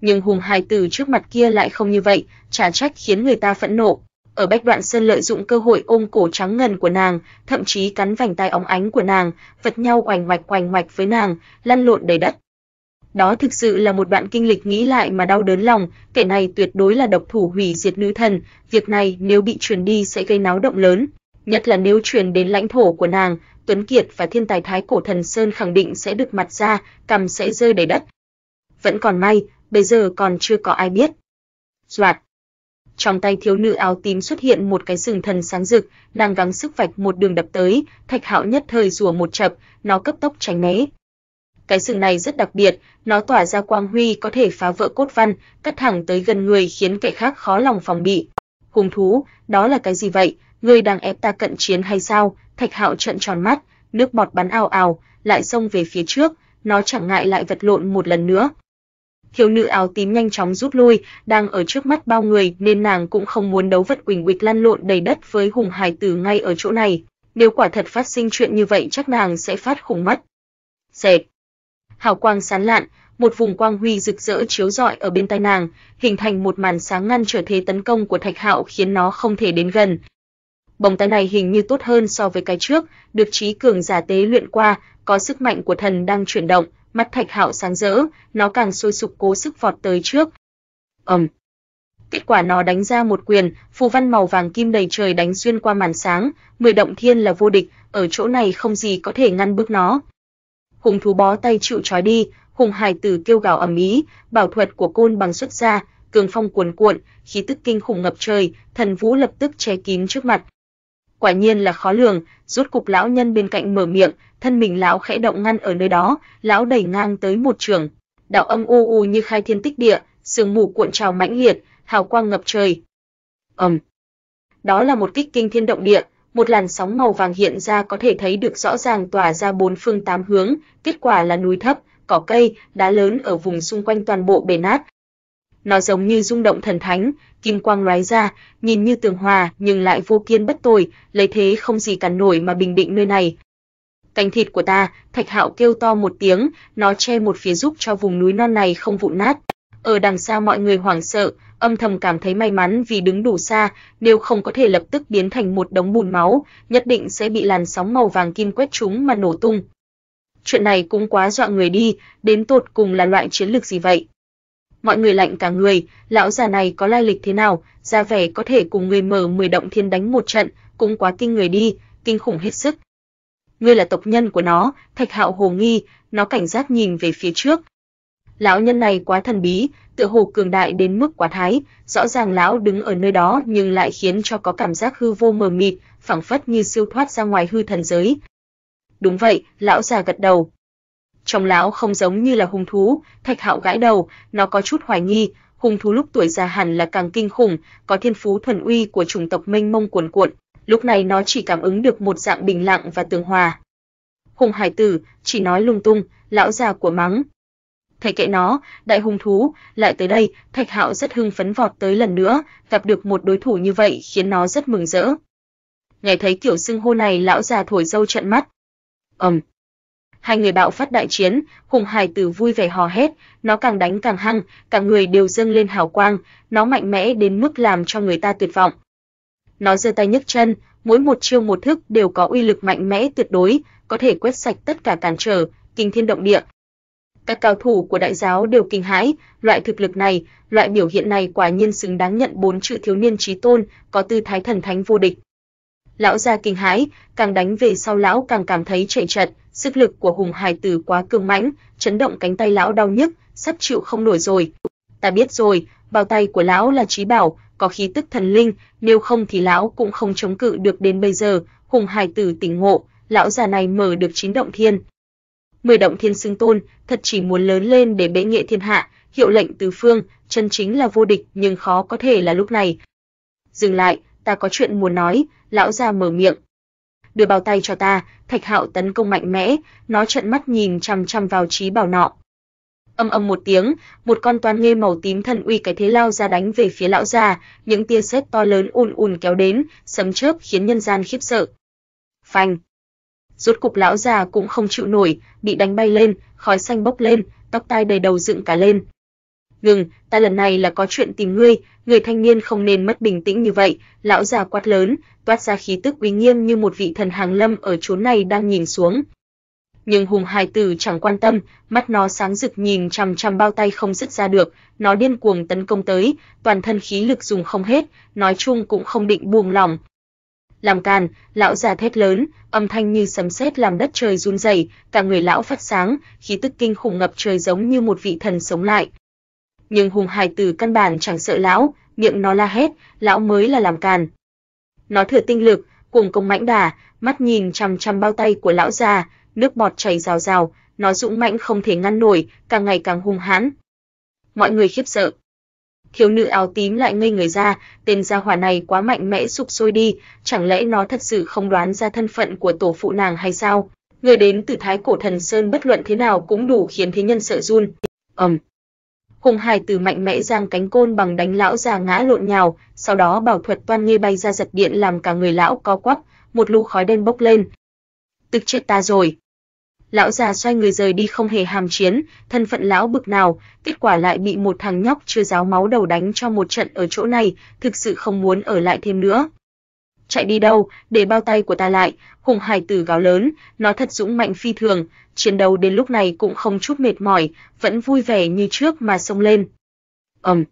Nhưng hùng hài tử trước mặt kia lại không như vậy, trả trách khiến người ta phẫn nộ. Ở Bách Đoạn Sơn lợi dụng cơ hội ôm cổ trắng ngần của nàng, thậm chí cắn vành tai óng ánh của nàng, vật nhau oành oạch oành oạch với nàng, lăn lộn đầy đất. Đó thực sự là một đoạn kinh lịch nghĩ lại mà đau đớn lòng, kẻ này tuyệt đối là độc thủ hủy diệt nữ thần, việc này nếu bị truyền đi sẽ gây náo động lớn, nhất là nếu truyền đến lãnh thổ của nàng, Tuấn Kiệt và thiên tài thái cổ thần Sơn khẳng định sẽ được mặt ra, cầm sẽ rơi đầy đất. Vẫn còn may, bây giờ còn chưa có ai biết. Doạt. Trong tay thiếu nữ áo tím xuất hiện một cái sừng thần sáng rực, nàng gắng sức vạch một đường đập tới, Thạch Hạo nhất thời rùa một chập, nó cấp tốc tránh né. Cái sừng này rất đặc biệt, nó tỏa ra quang huy có thể phá vỡ cốt văn, cắt thẳng tới gần người khiến kẻ khác khó lòng phòng bị. Hùng thú, đó là cái gì vậy? Ngươi đang ép ta cận chiến hay sao? Thạch Hạo trợn tròn mắt, nước bọt bắn ào ào, lại xông về phía trước, nó chẳng ngại lại vật lộn một lần nữa. Thiếu nữ áo tím nhanh chóng rút lui, đang ở trước mắt bao người nên nàng cũng không muốn đấu vật quỳnh quịch lăn lộn đầy đất với hùng hải tử ngay ở chỗ này. Nếu quả thật phát sinh chuyện như vậy chắc nàng sẽ phát khủng mất. Xẹt hào quang sáng lạn, một vùng quang huy rực rỡ chiếu rọi ở bên tai nàng, hình thành một màn sáng ngăn trở thế tấn công của Thạch Hạo khiến nó không thể đến gần. Bóng tay này hình như tốt hơn so với cái trước, được trí cường giả tế luyện qua, có sức mạnh của thần đang chuyển động, mắt Thạch Hạo sáng rỡ, nó càng sôi sục cố sức vọt tới trước. Ầm. Um. Kết quả nó đánh ra một quyền, phù văn màu vàng kim đầy trời đánh xuyên qua màn sáng, mười động thiên là vô địch, ở chỗ này không gì có thể ngăn bước nó hùng thú bó tay chịu trói đi, hùng hải tử kêu gào ầm ĩ, bảo thuật của côn bằng xuất ra, cường phong cuồn cuộn, khí tức kinh khủng ngập trời, thần vũ lập tức che kín trước mặt. Quả nhiên là khó lường, rút cục lão nhân bên cạnh mở miệng, thân mình lão khẽ động ngăn ở nơi đó, lão đẩy ngang tới một trường, đạo âm u u như khai thiên tích địa, sương mù cuộn trào mãnh liệt, hào quang ngập trời. Ầm. Đó là một kích kinh thiên động địa, một làn sóng màu vàng hiện ra có thể thấy được rõ ràng tỏa ra bốn phương tám hướng, kết quả là núi thấp, cỏ cây, đá lớn ở vùng xung quanh toàn bộ bể nát. Nó giống như rung động thần thánh, kim quang lóe ra, nhìn như tường hòa nhưng lại vô kiên bất tồi, lấy thế không gì cản nổi mà bình định nơi này. Cánh thịt của ta, Thạch Hạo kêu to một tiếng, nó che một phía giúp cho vùng núi non này không vụn nát. Ở đằng xa mọi người hoảng sợ, âm thầm cảm thấy may mắn vì đứng đủ xa, nếu không có thể lập tức biến thành một đống bùn máu, nhất định sẽ bị làn sóng màu vàng kim quét trúng mà nổ tung. Chuyện này cũng quá dọa người đi, đến tột cùng là loại chiến lược gì vậy? Mọi người lạnh cả người, lão già này có lai lịch thế nào, ra vẻ có thể cùng người mở 10 động thiên đánh một trận, cũng quá kinh người đi, kinh khủng hết sức. Ngươi là tộc nhân của nó, Thạch Hạo hồ nghi, nó cảnh giác nhìn về phía trước, lão nhân này quá thần bí, tựa hồ cường đại đến mức quá thái, rõ ràng lão đứng ở nơi đó nhưng lại khiến cho có cảm giác hư vô mờ mịt, phảng phất như siêu thoát ra ngoài hư thần giới. Đúng vậy, lão già gật đầu. Trong lão không giống như là hung thú, Thạch Hạo gãi đầu, nó có chút hoài nghi, hung thú lúc tuổi già hẳn là càng kinh khủng, có thiên phú thuần uy của chủng tộc mênh mông cuồn cuộn, lúc này nó chỉ cảm ứng được một dạng bình lặng và tường hòa. Hùng Hải Tử chỉ nói lung tung, lão già của mắng, thầy kệ nó, đại hung thú, lại tới đây, Thạch Hạo rất hưng phấn vọt tới lần nữa, gặp được một đối thủ như vậy khiến nó rất mừng rỡ. Nghe thấy kiểu xưng hô này lão già thổi dâu trận mắt. Ầm. Um. Hai người bạo phát đại chiến, Hùng Hải Tử vui vẻ hò hét, nó càng đánh càng hăng, cả người đều dâng lên hào quang, nó mạnh mẽ đến mức làm cho người ta tuyệt vọng. Nó giơ tay nhấc chân, mỗi một chiêu một thức đều có uy lực mạnh mẽ tuyệt đối, có thể quét sạch tất cả cản trở, kinh thiên động địa, các cao thủ của đại giáo đều kinh hãi, loại thực lực này, loại biểu hiện này quả nhiên xứng đáng nhận bốn chữ thiếu niên chí tôn, có tư thái thần thánh vô địch. Lão gia kinh hãi, càng đánh về sau lão càng cảm thấy chạy chật, sức lực của hùng hải tử quá cường mãnh, chấn động cánh tay lão đau nhức, sắp chịu không nổi rồi. Ta biết rồi, bao tay của lão là trí bảo, có khí tức thần linh, nếu không thì lão cũng không chống cự được đến bây giờ. Hùng hải tử tỉnh ngộ, lão già này mở được chín động thiên, mười động thiên xưng tôn, thật chỉ muốn lớn lên để bệ nghệ thiên hạ, hiệu lệnh tứ phương, chân chính là vô địch, nhưng khó có thể là lúc này. Dừng lại, ta có chuyện muốn nói, lão già mở miệng. Đưa bao tay cho ta, Thạch Hạo tấn công mạnh mẽ, nó trợn mắt nhìn chằm chằm vào trí bảo nọ. Âm âm một tiếng, một con toan nghê màu tím thần uy cái thế lao ra đánh về phía lão già, những tia sét to lớn ùn ùn kéo đến, sấm chớp khiến nhân gian khiếp sợ. Phanh! Rốt cục lão già cũng không chịu nổi, bị đánh bay lên, khói xanh bốc lên, tóc tai đầy đầu dựng cả lên. Ngừng, ta lần này là có chuyện tìm ngươi, người thanh niên không nên mất bình tĩnh như vậy, lão già quát lớn, toát ra khí tức uy nghiêm như một vị thần hàng lâm ở chốn này đang nhìn xuống. Nhưng hùng hài tử chẳng quan tâm, mắt nó sáng rực nhìn chằm chằm bao tay không dứt ra được, nó điên cuồng tấn công tới, toàn thân khí lực dùng không hết, nói chung cũng không định buông lỏng. Làm càn, lão già thét lớn, âm thanh như sấm sét làm đất trời run rẩy, cả người lão phát sáng, khí tức kinh khủng ngập trời giống như một vị thần sống lại. Nhưng hùng hài tử căn bản chẳng sợ lão, miệng nó la hét, lão mới là làm càn. Nó thừa tinh lực, cuồng công mãnh đà, mắt nhìn chằm chằm bao tay của lão già, nước bọt chảy rào rào, nó dũng mãnh không thể ngăn nổi, càng ngày càng hung hãn. Mọi người khiếp sợ. Thiếu nữ áo tím lại ngây người ra, tên gia hỏa này quá mạnh mẽ sụp sôi đi, chẳng lẽ nó thật sự không đoán ra thân phận của tổ phụ nàng hay sao? Người đến từ Thái Cổ Thần Sơn bất luận thế nào cũng đủ khiến thế nhân sợ run. Ầm. Um. Hùng Hải từ mạnh mẽ giang cánh côn bằng đánh lão già ngã lộn nhào, sau đó bảo thuật toan nghi bay ra giật điện làm cả người lão co quắp, một lũ khói đen bốc lên. Tức chết ta rồi. Lão già xoay người rời đi không hề hàm chiến, thân phận lão bực nào, kết quả lại bị một thằng nhóc chưa giáo máu đầu đánh cho một trận ở chỗ này, thực sự không muốn ở lại thêm nữa. Chạy đi đâu, để bao tay của ta lại, hùng hải tử gào lớn, nó thật dũng mạnh phi thường, chiến đấu đến lúc này cũng không chút mệt mỏi, vẫn vui vẻ như trước mà xông lên. Ầm. Um.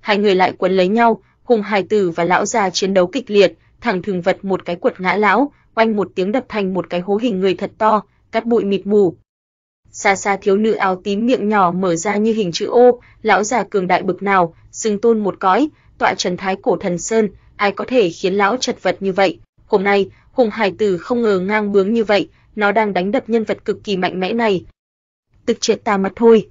Hai người lại quấn lấy nhau, hùng hải tử và lão già chiến đấu kịch liệt, thằng thường vật một cái quật ngã lão, oanh một tiếng đập thành một cái hố hình người thật to, cắt bụi mịt mù. Xa xa thiếu nữ áo tím miệng nhỏ mở ra như hình chữ ô, lão già cường đại bực nào, xưng tôn một cõi, tọa trần thái cổ thần sơn, ai có thể khiến lão chật vật như vậy. Hôm nay, Hùng Hải Tử không ngờ ngang bướng như vậy, nó đang đánh đập nhân vật cực kỳ mạnh mẽ này. Tức chết ta mất thôi.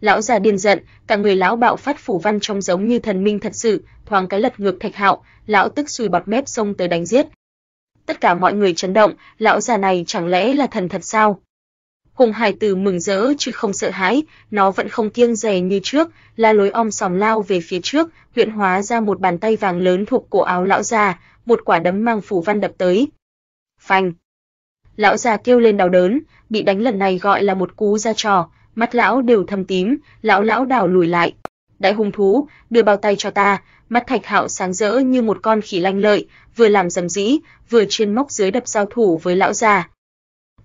Lão già điên giận, cả người lão bạo phát phủ văn trông giống như thần minh thật sự, thoáng cái lật ngược Thạch Hạo, lão tức sùi bọt mép xông tới đánh giết. Tất cả mọi người chấn động, lão già này chẳng lẽ là thần thật sao? Hùng Hải Tử mừng rỡ chứ không sợ hãi, nó vẫn không kiêng dè như trước, la lối om sòm lao về phía trước, huyện hóa ra một bàn tay vàng lớn thuộc cổ áo lão già, một quả đấm mang phủ văn đập tới. Phanh! Lão già kêu lên đau đớn, bị đánh lần này gọi là một cú ra trò, mắt lão đều thâm tím, lão lão đảo lùi lại. Đại hung thú, đưa bao tay cho ta, mắt Thạch Hạo sáng rỡ như một con khỉ lanh lợi, vừa làm dầm dĩ, vừa trên móc dưới đập giao thủ với lão già.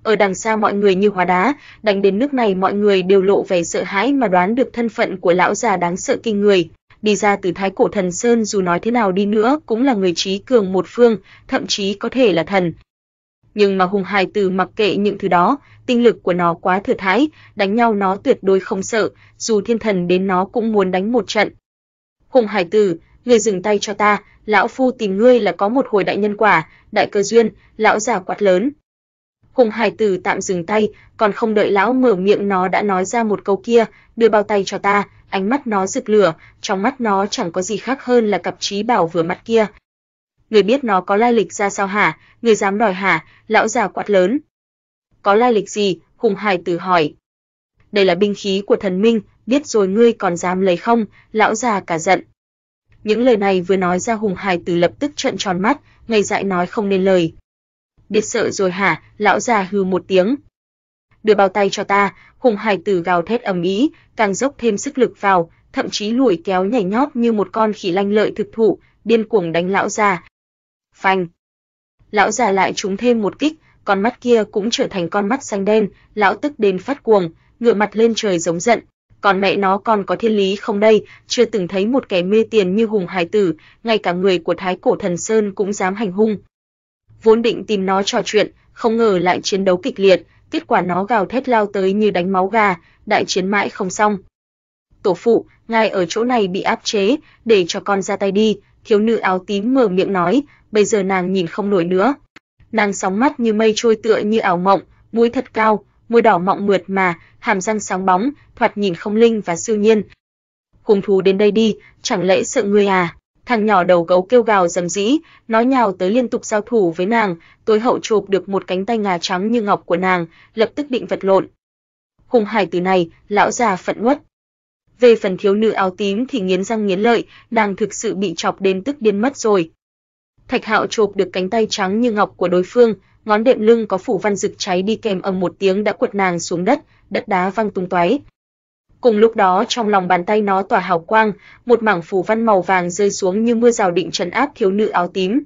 Ở đằng xa mọi người như hóa đá, đánh đến nước này mọi người đều lộ vẻ sợ hãi mà đoán được thân phận của lão già đáng sợ kinh người. Đi ra từ Thái Cổ Thần Sơn dù nói thế nào đi nữa cũng là người trí cường một phương, thậm chí có thể là thần. Nhưng mà hùng hài tử mặc kệ những thứ đó, tinh lực của nó quá thừa thãi, đánh nhau nó tuyệt đối không sợ, dù thiên thần đến nó cũng muốn đánh một trận. Hùng hải tử, ngươi dừng tay cho ta, lão phu tìm ngươi là có một hồi đại nhân quả, đại cơ duyên, lão già quát lớn. Hùng hải tử tạm dừng tay, còn không đợi lão mở miệng nó đã nói ra một câu kia, đưa bao tay cho ta, ánh mắt nó rực lửa, trong mắt nó chẳng có gì khác hơn là cặp trí bảo vừa mắt kia. Người biết nó có lai lịch ra sao hả, người dám đòi hả, lão già quát lớn. Có lai lịch gì, Hùng hải tử hỏi. Đây là binh khí của thần minh, biết rồi ngươi còn dám lấy không, lão già cả giận. Những lời này vừa nói ra Hùng Hải Tử lập tức trợn tròn mắt, ngây dại nói không nên lời. Biết sợ rồi hả? Lão già hừ một tiếng. Đưa bao tay cho ta, Hùng Hải Tử gào thét ầm ĩ, càng dốc thêm sức lực vào, thậm chí lùi kéo nhảy nhót như một con khỉ lanh lợi thực thụ, điên cuồng đánh lão già. Phanh. Lão già lại trúng thêm một kích, con mắt kia cũng trở thành con mắt xanh đen, lão tức đến phát cuồng, ngửa mặt lên trời giống giận, còn mẹ nó còn có thiên lý không đây, chưa từng thấy một kẻ mê tiền như Hùng Hải Tử, ngay cả người của Thái Cổ Thần Sơn cũng dám hành hung. Vốn định tìm nó trò chuyện, không ngờ lại chiến đấu kịch liệt, kết quả nó gào thét lao tới như đánh máu gà, đại chiến mãi không xong. Tổ phụ, ngài ở chỗ này bị áp chế, để cho con ra tay đi, thiếu nữ áo tím mở miệng nói, bây giờ nàng nhìn không nổi nữa. Nàng sóng mắt như mây trôi tựa như ảo mộng, mũi thật cao, môi đỏ mọng mượt mà, hàm răng sáng bóng, thoạt nhìn không linh và siêu nhiên. Hùng thú đến đây đi, chẳng lẽ sợ ngươi à? Thằng nhỏ đầu gấu kêu gào dầm dĩ, nó nhào tới liên tục giao thủ với nàng, tối hậu chụp được một cánh tay ngà trắng như ngọc của nàng, lập tức định vật lộn. Hùng hải từ này, lão già phận uất. Về phần thiếu nữ áo tím thì nghiến răng nghiến lợi, nàng thực sự bị chọc đến tức điên mất rồi. Thạch Hạo chộp được cánh tay trắng như ngọc của đối phương, ngón đệm lưng có phủ văn rực cháy đi kèm ầm một tiếng đã quật nàng xuống đất, đất đá văng tung tóe. Cùng lúc đó trong lòng bàn tay nó tỏa hào quang, một mảng phủ văn màu vàng rơi xuống như mưa rào định trấn áp thiếu nữ áo tím.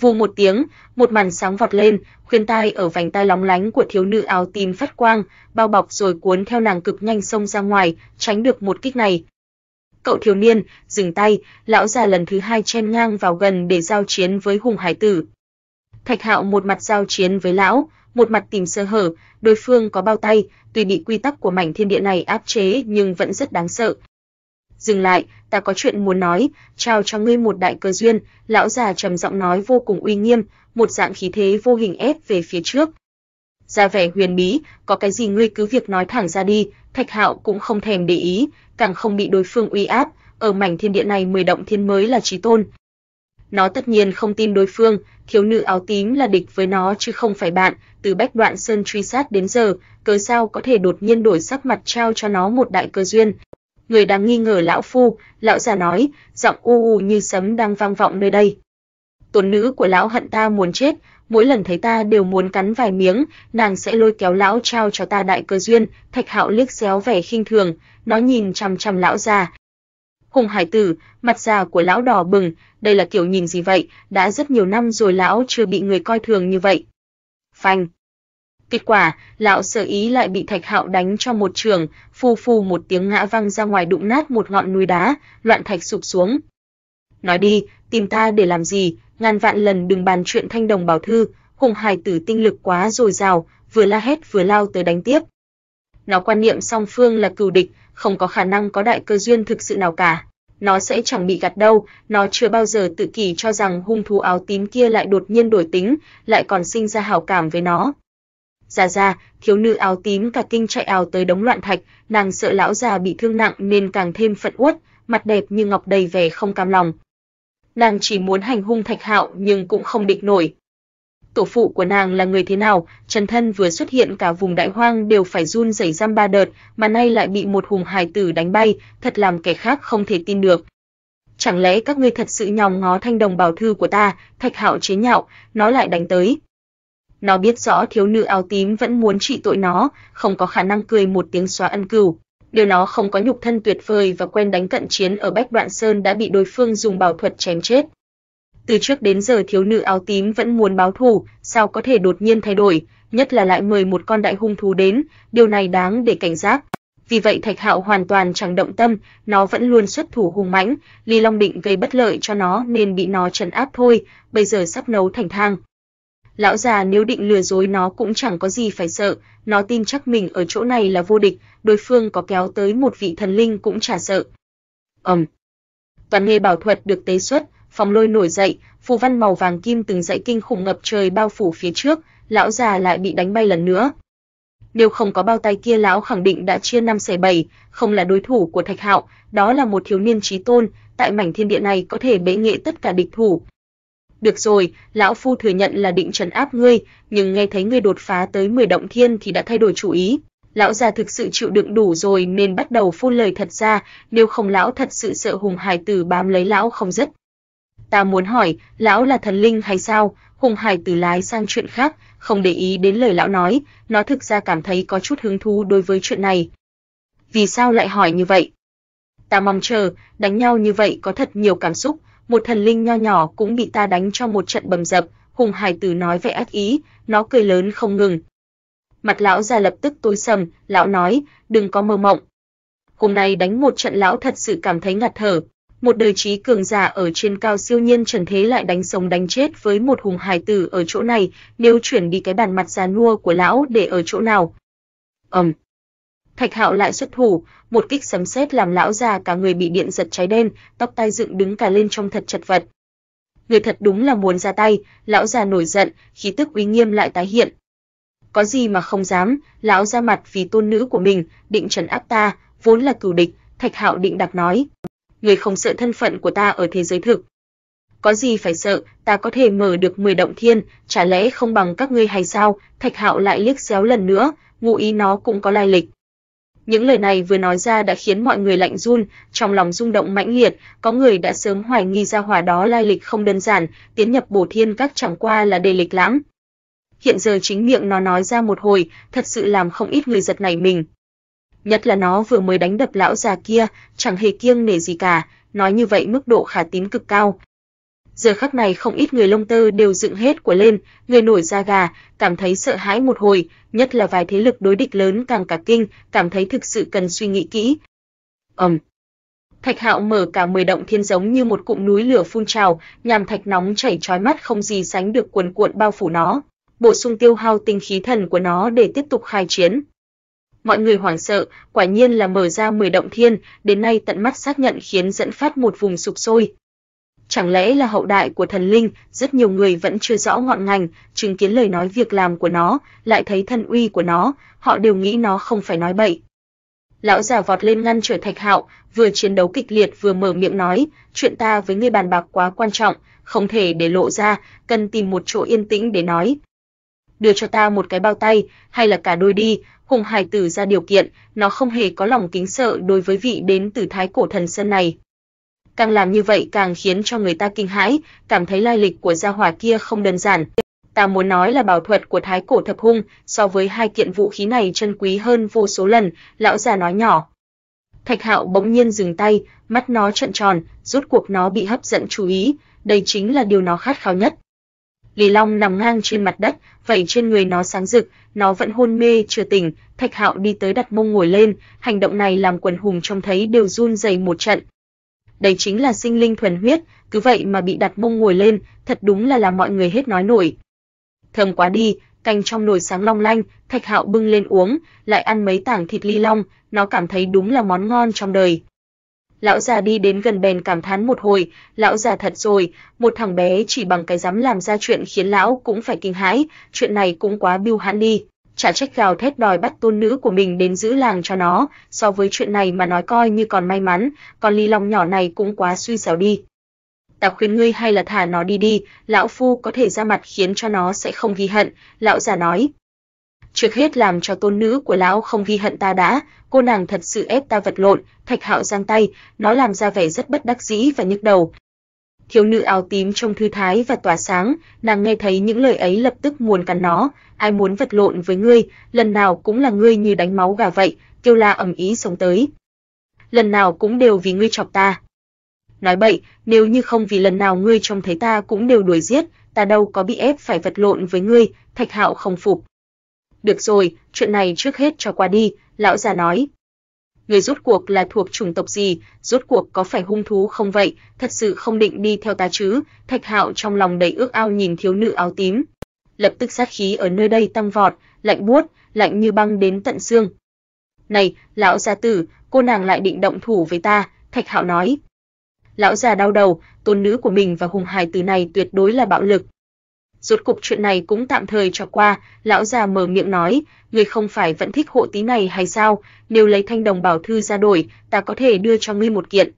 Vù một tiếng, một màn sáng vọt lên, khuyên tai ở vành tai lóng lánh của thiếu nữ áo tím phát quang, bao bọc rồi cuốn theo nàng cực nhanh xông ra ngoài, tránh được một kích này. Cậu thiếu niên, dừng tay, lão già lần thứ hai chen ngang vào gần để giao chiến với hùng hải tử. Thạch Hạo một mặt giao chiến với lão, một mặt tìm sơ hở, đối phương có bao tay, tuy bị quy tắc của mảnh thiên địa này áp chế nhưng vẫn rất đáng sợ. Dừng lại, ta có chuyện muốn nói, trao cho ngươi một đại cơ duyên, lão già trầm giọng nói vô cùng uy nghiêm, một dạng khí thế vô hình ép về phía trước. Ra vẻ huyền bí, có cái gì ngươi cứ việc nói thẳng ra đi, Thạch Hạo cũng không thèm để ý, càng không bị đối phương uy áp, ở mảnh thiên địa này mười động thiên mới là chí tôn. Nó tất nhiên không tin đối phương, thiếu nữ áo tím là địch với nó chứ không phải bạn, từ Bách Đoạn Sơn truy sát đến giờ, cớ sao có thể đột nhiên đổi sắc mặt trao cho nó một đại cơ duyên. Người đang nghi ngờ lão phu, lão già nói, giọng u u như sấm đang vang vọng nơi đây. Tuần nữ của lão hận ta muốn chết, mỗi lần thấy ta đều muốn cắn vài miếng, nàng sẽ lôi kéo lão trao cho ta đại cơ duyên, Thạch Hạo liếc xéo vẻ khinh thường, nó nhìn chằm chằm lão già. Hùng Hải Tử, mặt già của lão đỏ bừng, đây là kiểu nhìn gì vậy, đã rất nhiều năm rồi lão chưa bị người coi thường như vậy. Phanh. Kết quả, lão sở ý lại bị Thạch Hạo đánh cho một trường, phù phù một tiếng ngã văng ra ngoài đụng nát một ngọn núi đá, loạn thạch sụp xuống. Nói đi, tìm ta để làm gì, ngàn vạn lần đừng bàn chuyện thanh đồng bảo thư, hùng hải tử tinh lực quá dồi dào, vừa la hét vừa lao tới đánh tiếp. Nó quan niệm song phương là cừu địch, không có khả năng có đại cơ duyên thực sự nào cả. Nó sẽ chẳng bị gạt đâu, nó chưa bao giờ tự kỷ cho rằng hung thú áo tím kia lại đột nhiên đổi tính, lại còn sinh ra hảo cảm với nó. Già già, thiếu nữ áo tím cả kinh chạy ào tới đống loạn thạch, nàng sợ lão già bị thương nặng nên càng thêm phận uất, mặt đẹp như ngọc đầy vẻ không cam lòng. Nàng chỉ muốn hành hung Thạch Hạo nhưng cũng không địch nổi. Tổ phụ của nàng là người thế nào, Trần Thân vừa xuất hiện cả vùng đại hoang đều phải run rẩy giam ba đợt, mà nay lại bị một hùng hài tử đánh bay, thật làm kẻ khác không thể tin được. Chẳng lẽ các ngươi thật sự nhòm ngó thanh đồng bảo thư của ta, Thạch Hạo chế nhạo, nó lại đánh tới. Nó biết rõ thiếu nữ áo tím vẫn muốn trị tội nó, không có khả năng cười một tiếng xóa ân cừu. Điều nó không có nhục thân tuyệt vời và quen đánh cận chiến ở Bách Đoạn Sơn đã bị đối phương dùng bảo thuật chém chết. Từ trước đến giờ thiếu nữ áo tím vẫn muốn báo thù, sao có thể đột nhiên thay đổi, nhất là lại mời một con đại hung thú đến, điều này đáng để cảnh giác. Vì vậy Thạch Hạo hoàn toàn chẳng động tâm, nó vẫn luôn xuất thủ hung mãnh, Ly Long định gây bất lợi cho nó nên bị nó trấn áp thôi, bây giờ sắp nấu thành thang. Lão già nếu định lừa dối nó cũng chẳng có gì phải sợ, nó tin chắc mình ở chỗ này là vô địch, đối phương có kéo tới một vị thần linh cũng chả sợ. Ầm. Um. Toàn nghề bảo thuật được tế xuất, phòng lôi nổi dậy, phù văn màu vàng kim từng dãy kinh khủng ngập trời bao phủ phía trước, lão già lại bị đánh bay lần nữa. Nếu không có bao tay kia lão khẳng định đã chia năm xẻ bảy, không là đối thủ của Thạch Hạo, đó là một thiếu niên trí tôn, tại mảnh thiên địa này có thể bệ nghệ tất cả địch thủ, được rồi, lão phu thừa nhận là định trấn áp ngươi, nhưng nghe thấy ngươi đột phá tới 10 động thiên thì đã thay đổi chủ ý. Lão già thực sự chịu đựng đủ rồi nên bắt đầu phun lời thật ra, nếu không lão thật sự sợ Hùng Hải Tử bám lấy lão không dứt. Ta muốn hỏi, lão là thần linh hay sao? Hùng Hải Tử lái sang chuyện khác, không để ý đến lời lão nói, nó thực ra cảm thấy có chút hứng thú đối với chuyện này. Vì sao lại hỏi như vậy? Ta mong chờ, đánh nhau như vậy có thật nhiều cảm xúc, một thần linh nho nhỏ cũng bị ta đánh cho một trận bầm dập, Hùng Hải Tử nói vẻ ác ý, nó cười lớn không ngừng. Mặt lão già lập tức tối sầm, lão nói, đừng có mơ mộng. Hôm nay đánh một trận lão thật sự cảm thấy ngạt thở. Một đời trí cường giả ở trên cao siêu nhiên trần thế lại đánh sống đánh chết với một hùng hải tử ở chỗ này, nếu chuyển đi cái bàn mặt già nua của lão để ở chỗ nào. Ầm. Um. Thạch Hạo lại xuất thủ, một kích sấm sét làm lão già cả người bị điện giật cháy đen, tóc tai dựng đứng cả lên trong thật chật vật. Người thật đúng là muốn ra tay, lão già nổi giận, khí tức uy nghiêm lại tái hiện. Có gì mà không dám, lão ra mặt vì tôn nữ của mình, định trấn áp ta, vốn là cửu địch, Thạch Hạo định đặc nói. Người không sợ thân phận của ta ở thế giới thực. Có gì phải sợ, ta có thể mở được 10 động thiên, chả lẽ không bằng các ngươi hay sao? Thạch Hạo lại liếc xéo lần nữa, ngụ ý nó cũng có lai lịch. Những lời này vừa nói ra đã khiến mọi người lạnh run, trong lòng rung động mãnh liệt, có người đã sớm hoài nghi ra hỏa đó lai lịch không đơn giản, tiến nhập bổ thiên các chẳng qua là đề lịch lãng. Hiện giờ chính miệng nó nói ra một hồi, thật sự làm không ít người giật nảy mình. Nhất là nó vừa mới đánh đập lão già kia, chẳng hề kiêng nể gì cả, nói như vậy mức độ khả tín cực cao. Giờ khắc này không ít người lông tơ đều dựng hết của lên, người nổi da gà, cảm thấy sợ hãi một hồi, nhất là vài thế lực đối địch lớn càng cả kinh, cảm thấy thực sự cần suy nghĩ kỹ. Ầm. Um. Thạch Hạo mở cả 10 động thiên giống như một cụm núi lửa phun trào, nham thạch nóng chảy chói mắt không gì sánh được cuồn cuộn bao phủ nó, bổ sung tiêu hao tinh khí thần của nó để tiếp tục khai chiến. Mọi người hoảng sợ, quả nhiên là mở ra 10 động thiên, đến nay tận mắt xác nhận khiến dẫn phát một vùng sụp sôi, Chẳng lẽ là hậu đại của thần linh, rất nhiều người vẫn chưa rõ ngọn ngành, chứng kiến lời nói việc làm của nó, lại thấy thân uy của nó, họ đều nghĩ nó không phải nói bậy. Lão già vọt lên ngăn trở Thạch Hạo, vừa chiến đấu kịch liệt vừa mở miệng nói, chuyện ta với ngươi bàn bạc quá quan trọng, không thể để lộ ra, cần tìm một chỗ yên tĩnh để nói. Đưa cho ta một cái bao tay, hay là cả đôi đi, Hùng Hải Tử ra điều kiện, nó không hề có lòng kính sợ đối với vị đến từ Thái Cổ Thần Sơn này càng làm như vậy càng khiến cho người ta kinh hãi, cảm thấy lai lịch của gia hỏa kia không đơn giản. Ta muốn nói là bảo thuật của Thái cổ thập hung, so với hai kiện vũ khí này chân quý hơn vô số lần, lão già nói nhỏ. Thạch Hạo bỗng nhiên dừng tay, mắt nó trợn tròn, rốt cuộc nó bị hấp dẫn chú ý, đây chính là điều nó khát khao nhất. Lý Long nằm ngang trên mặt đất, vậy trên người nó sáng rực, nó vẫn hôn mê chưa tỉnh, Thạch Hạo đi tới đặt mông ngồi lên, hành động này làm quần hùng trông thấy đều run rẩy một trận, đây chính là sinh linh thuần huyết, cứ vậy mà bị đặt mông ngồi lên, thật đúng là làm mọi người hết nói nổi. Thơm quá đi, canh trong nồi sáng long lanh, Thạch Hạo bưng lên uống, lại ăn mấy tảng thịt ly long, nó cảm thấy đúng là món ngon trong đời. Lão già đi đến gần bèn cảm thán một hồi, lão già thật rồi, một thằng bé chỉ bằng cái dám làm ra chuyện khiến lão cũng phải kinh hãi, chuyện này cũng quá biêu hãn đi chả trách gào thét đòi bắt tôn nữ của mình đến giữ làng cho nó, so với chuyện này mà nói coi như còn may mắn, còn ly long nhỏ này cũng quá suy xẻo đi. Ta khuyên ngươi hay là thả nó đi đi, lão phu có thể ra mặt khiến cho nó sẽ không ghi hận, lão già nói. Trước hết làm cho tôn nữ của lão không ghi hận ta đã, cô nàng thật sự ép ta vật lộn, thạch hạo giang tay, nó làm ra vẻ rất bất đắc dĩ và nhức đầu, thiếu nữ áo tím trông thư thái và tỏa sáng, nàng nghe thấy những lời ấy lập tức muốn cắn nó, ai muốn vật lộn với ngươi, lần nào cũng là ngươi như đánh máu gà vậy, kêu la ầm ý sống tới. Lần nào cũng đều vì ngươi chọc ta. Nói bậy, nếu như không vì lần nào ngươi trông thấy ta cũng đều đuổi giết, ta đâu có bị ép phải vật lộn với ngươi, Thạch Hạo không phục. Được rồi, chuyện này trước hết cho qua đi, lão già nói người rốt cuộc là thuộc chủng tộc gì, rốt cuộc có phải hung thú không vậy, thật sự không định đi theo ta chứ? Thạch Hạo trong lòng đầy ước ao nhìn thiếu nữ áo tím. Lập tức sát khí ở nơi đây tăng vọt, lạnh buốt, lạnh như băng đến tận xương. "Này, lão gia tử, cô nàng lại định động thủ với ta." Thạch Hạo nói. Lão già đau đầu, tôn nữ của mình và hùng hài tử này tuyệt đối là bạo lực, Rốt cục chuyện này cũng tạm thời cho qua, lão già mở miệng nói, người không phải vẫn thích hộ tí này hay sao, nếu lấy thanh đồng bảo thư ra đổi, ta có thể đưa cho ngươi một kiện.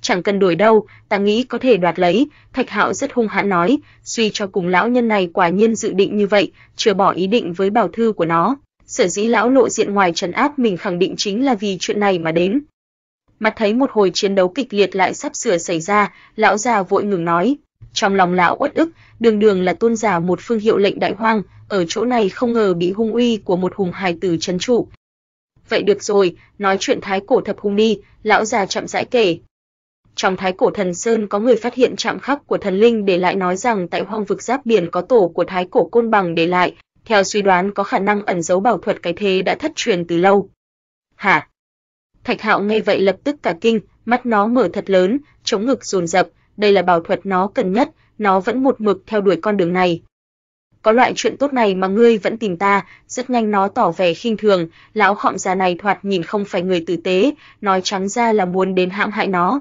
Chẳng cần đổi đâu, ta nghĩ có thể đoạt lấy, Thạch Hạo rất hung hãn nói, suy cho cùng lão nhân này quả nhiên dự định như vậy, chưa bỏ ý định với bảo thư của nó. Sở dĩ lão lộ diện ngoài trấn áp mình khẳng định chính là vì chuyện này mà đến. Mặt thấy một hồi chiến đấu kịch liệt lại sắp sửa xảy ra, lão già vội ngừng nói, trong lòng lão uất ức, đường đường là tôn giả một phương hiệu lệnh đại hoang, ở chỗ này không ngờ bị hung uy của một hùng hài tử trấn trụ. Vậy được rồi, nói chuyện thái cổ thập hung đi, lão già chậm rãi kể. Trong thái cổ thần sơn có người phát hiện chạm khắc của thần linh để lại nói rằng tại hoang vực giáp biển có tổ của thái cổ côn bằng để lại, theo suy đoán có khả năng ẩn giấu bảo thuật cái thế đã thất truyền từ lâu. Hả? Thạch Hạo nghe vậy lập tức cả kinh, mắt nó mở thật lớn, chống ngực dồn dập, đây là bảo thuật nó cần nhất, nó vẫn một mực theo đuổi con đường này. Có loại chuyện tốt này mà ngươi vẫn tìm ta, rất nhanh nó tỏ vẻ khinh thường, lão khọm già này thoạt nhìn không phải người tử tế, nói trắng ra là muốn đến hãm hại nó.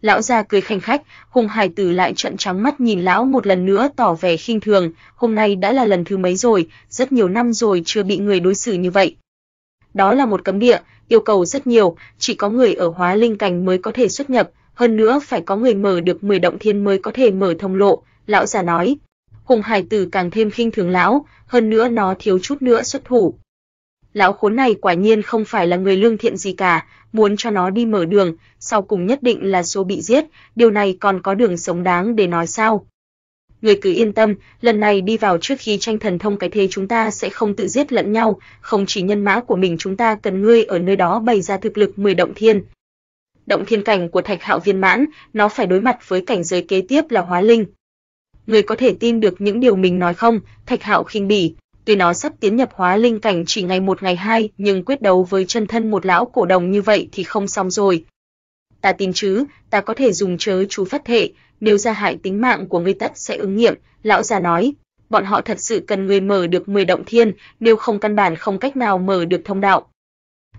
Lão già cười khanh khách, Hùng Hải Tử lại trợn trắng mắt nhìn lão một lần nữa tỏ vẻ khinh thường, hôm nay đã là lần thứ mấy rồi, rất nhiều năm rồi chưa bị người đối xử như vậy. Đó là một cấm địa, yêu cầu rất nhiều, chỉ có người ở Hóa Linh cảnh mới có thể xuất nhập, hơn nữa phải có người mở được 10 động thiên mới có thể mở thông lộ, lão già nói. Hùng Hải Tử càng thêm khinh thường lão, hơn nữa nó thiếu chút nữa xuất thủ. Lão khốn này quả nhiên không phải là người lương thiện gì cả, muốn cho nó đi mở đường, sau cùng nhất định là số bị giết, điều này còn có đường sống đáng để nói sao? Người cứ yên tâm, lần này đi vào trước khi tranh thần thông cái thế chúng ta sẽ không tự giết lẫn nhau, không chỉ nhân mã của mình chúng ta cần ngươi ở nơi đó bày ra thực lực 10 động thiên. Động thiên cảnh của Thạch Hạo viên mãn, nó phải đối mặt với cảnh giới kế tiếp là hóa linh. Người có thể tin được những điều mình nói không? Thạch Hạo khinh bỉ, tuy nó sắp tiến nhập hóa linh cảnh chỉ ngày một ngày hai, nhưng quyết đấu với chân thân một lão cổ đồng như vậy thì không xong rồi. Ta tin chứ, ta có thể dùng chớ chú phát thệ, nếu ra hại tính mạng của ngươi tất sẽ ứng nghiệm, lão già nói. Bọn họ thật sự cần người mở được 10 động thiên, nếu không căn bản không cách nào mở được thông đạo.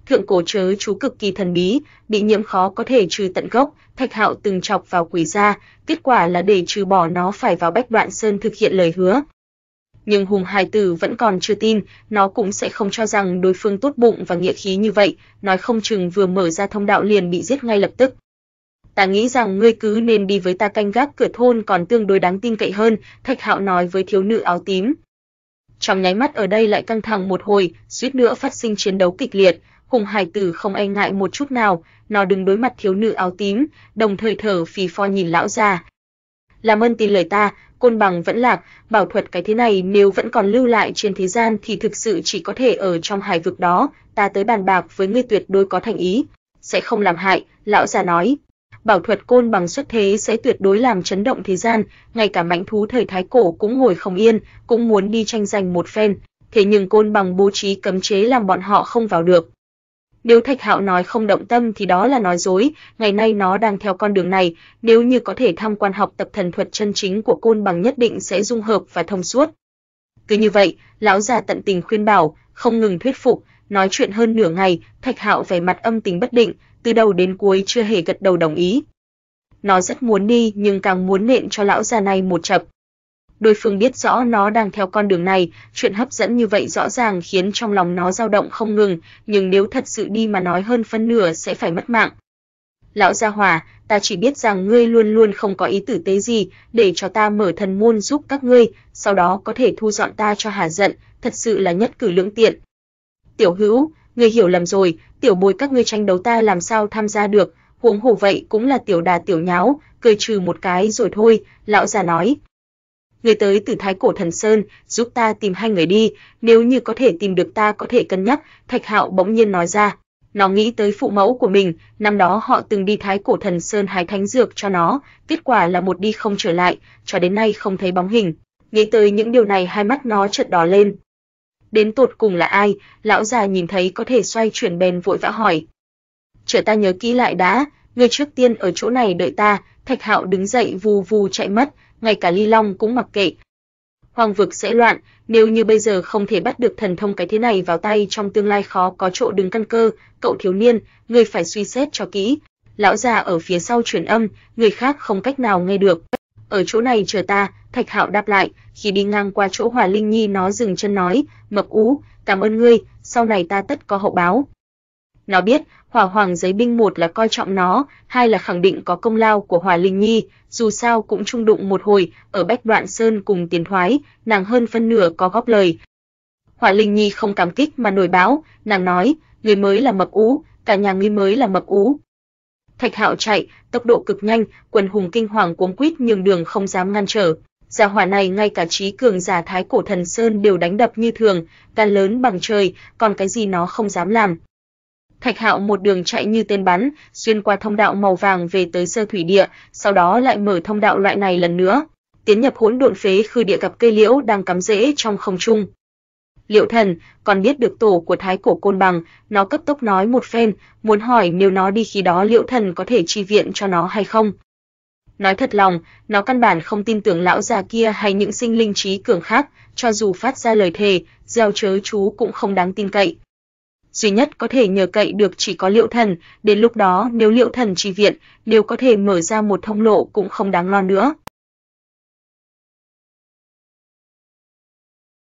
Thượng cổ chớ chú cực kỳ thần bí, bị nhiễm khó có thể trừ tận gốc, Thạch Hạo từng chọc vào quỷ gia, kết quả là để trừ bỏ nó phải vào Bách Đoạn Sơn thực hiện lời hứa. Nhưng Hùng Hải Tử vẫn còn chưa tin, nó cũng sẽ không cho rằng đối phương tốt bụng và nghĩa khí như vậy, nói không chừng vừa mở ra thông đạo liền bị giết ngay lập tức ta nghĩ rằng ngươi cứ nên đi với ta canh gác cửa thôn còn tương đối đáng tin cậy hơn, Thạch Hạo nói với thiếu nữ áo tím. Trong nháy mắt ở đây lại căng thẳng một hồi, suýt nữa phát sinh chiến đấu kịch liệt, Hùng Hải Tử không e ngại một chút nào, nó đứng đối mặt thiếu nữ áo tím, đồng thời thở phì phò nhìn lão già. Làm ơn tin lời ta, côn bằng vẫn lạc, bảo thuật cái thế này nếu vẫn còn lưu lại trên thế gian thì thực sự chỉ có thể ở trong hải vực đó, ta tới bàn bạc với ngươi tuyệt đối có thành ý, sẽ không làm hại, lão già nói bảo thuật côn bằng xuất thế sẽ tuyệt đối làm chấn động thế gian, ngay cả mãnh thú thời thái cổ cũng ngồi không yên, cũng muốn đi tranh giành một phen, thế nhưng côn bằng bố trí cấm chế làm bọn họ không vào được. Nếu Thạch Hạo nói không động tâm thì đó là nói dối, ngày nay nó đang theo con đường này, nếu như có thể tham quan học tập thần thuật chân chính của côn bằng nhất định sẽ dung hợp và thông suốt. Cứ như vậy, lão già tận tình khuyên bảo, không ngừng thuyết phục, nói chuyện hơn nửa ngày, Thạch Hạo vẻ mặt âm tính bất định, từ đầu đến cuối chưa hề gật đầu đồng ý. Nó rất muốn đi nhưng càng muốn nện cho lão già này một chập. Đối phương biết rõ nó đang theo con đường này, chuyện hấp dẫn như vậy rõ ràng khiến trong lòng nó dao động không ngừng, nhưng nếu thật sự đi mà nói hơn phân nửa sẽ phải mất mạng. Lão gia hòa, ta chỉ biết rằng ngươi luôn luôn không có ý tử tế gì, để cho ta mở thần môn giúp các ngươi, sau đó có thể thu dọn ta cho hà giận, thật sự là nhất cử lưỡng tiện. Tiểu hữu, ngươi hiểu lầm rồi, tiểu bồi các ngươi tranh đấu ta làm sao tham gia được, huống hồ vậy cũng là tiểu đà tiểu nháo, cười trừ một cái rồi thôi, lão già nói. Người tới từ Thái Cổ Thần Sơn, giúp ta tìm hai người đi, nếu như có thể tìm được ta có thể cân nhắc, Thạch Hạo bỗng nhiên nói ra. Nó nghĩ tới phụ mẫu của mình, năm đó họ từng đi Thái Cổ Thần Sơn hái thánh dược cho nó, kết quả là một đi không trở lại, cho đến nay không thấy bóng hình. Nghĩ tới những điều này hai mắt nó chợt đỏ lên, đến tột cùng là ai, lão già nhìn thấy có thể xoay chuyển bèn vội vã hỏi. Chờ ta nhớ kỹ lại đã, ngươi trước tiên ở chỗ này đợi ta, Thạch Hạo đứng dậy vù vù chạy mất, ngay cả Ly Long cũng mặc kệ. Hoàng vực sẽ loạn, nếu như bây giờ không thể bắt được thần thông cái thế này vào tay trong tương lai khó có chỗ đứng căn cơ, cậu thiếu niên, ngươi phải suy xét cho kỹ. Lão già ở phía sau truyền âm, người khác không cách nào nghe được. Ở chỗ này chờ ta, Thạch Hạo đáp lại, khi đi ngang qua chỗ hòa Linh Nhi nó dừng chân nói, "Mập Ú, cảm ơn ngươi, sau này ta tất có hậu báo." Nó biết, Hỏa Hoàng giấy binh một là coi trọng nó, hai là khẳng định có công lao của Hỏa Linh Nhi, dù sao cũng chung đụng một hồi, ở Bách Đoạn Sơn cùng tiền thoái, nàng hơn phân nửa có góp lời. Hỏa Linh Nhi không cảm kích mà nổi báo, nàng nói, người mới là Mập Ú, cả nhà ngươi mới là Mập Ú. Thạch Hạo chạy, tốc độ cực nhanh, quần hùng kinh hoàng cuống quýt nhường đường không dám ngăn trở. Gia hỏa này ngay cả trí cường giả thái cổ thần sơn đều đánh đập như thường, gan lớn bằng trời, còn cái gì nó không dám làm. Thạch Hạo một đường chạy như tên bắn, xuyên qua thông đạo màu vàng về tới sơ thủy địa, sau đó lại mở thông đạo loại này lần nữa, tiến nhập hỗn độn phế khư địa gặp cây liễu đang cắm rễ trong không trung. Liệu thần, còn biết được tổ của thái cổ côn bằng, nó cấp tốc nói một phen, muốn hỏi nếu nó đi khi đó liệu thần có thể chi viện cho nó hay không. Nói thật lòng, nó căn bản không tin tưởng lão già kia hay những sinh linh trí cường khác, cho dù phát ra lời thề, gieo chớ chú cũng không đáng tin cậy. Duy nhất có thể nhờ cậy được chỉ có liệu thần, đến lúc đó nếu liệu thần chi viện, đều có thể mở ra một thông lộ cũng không đáng lo nữa.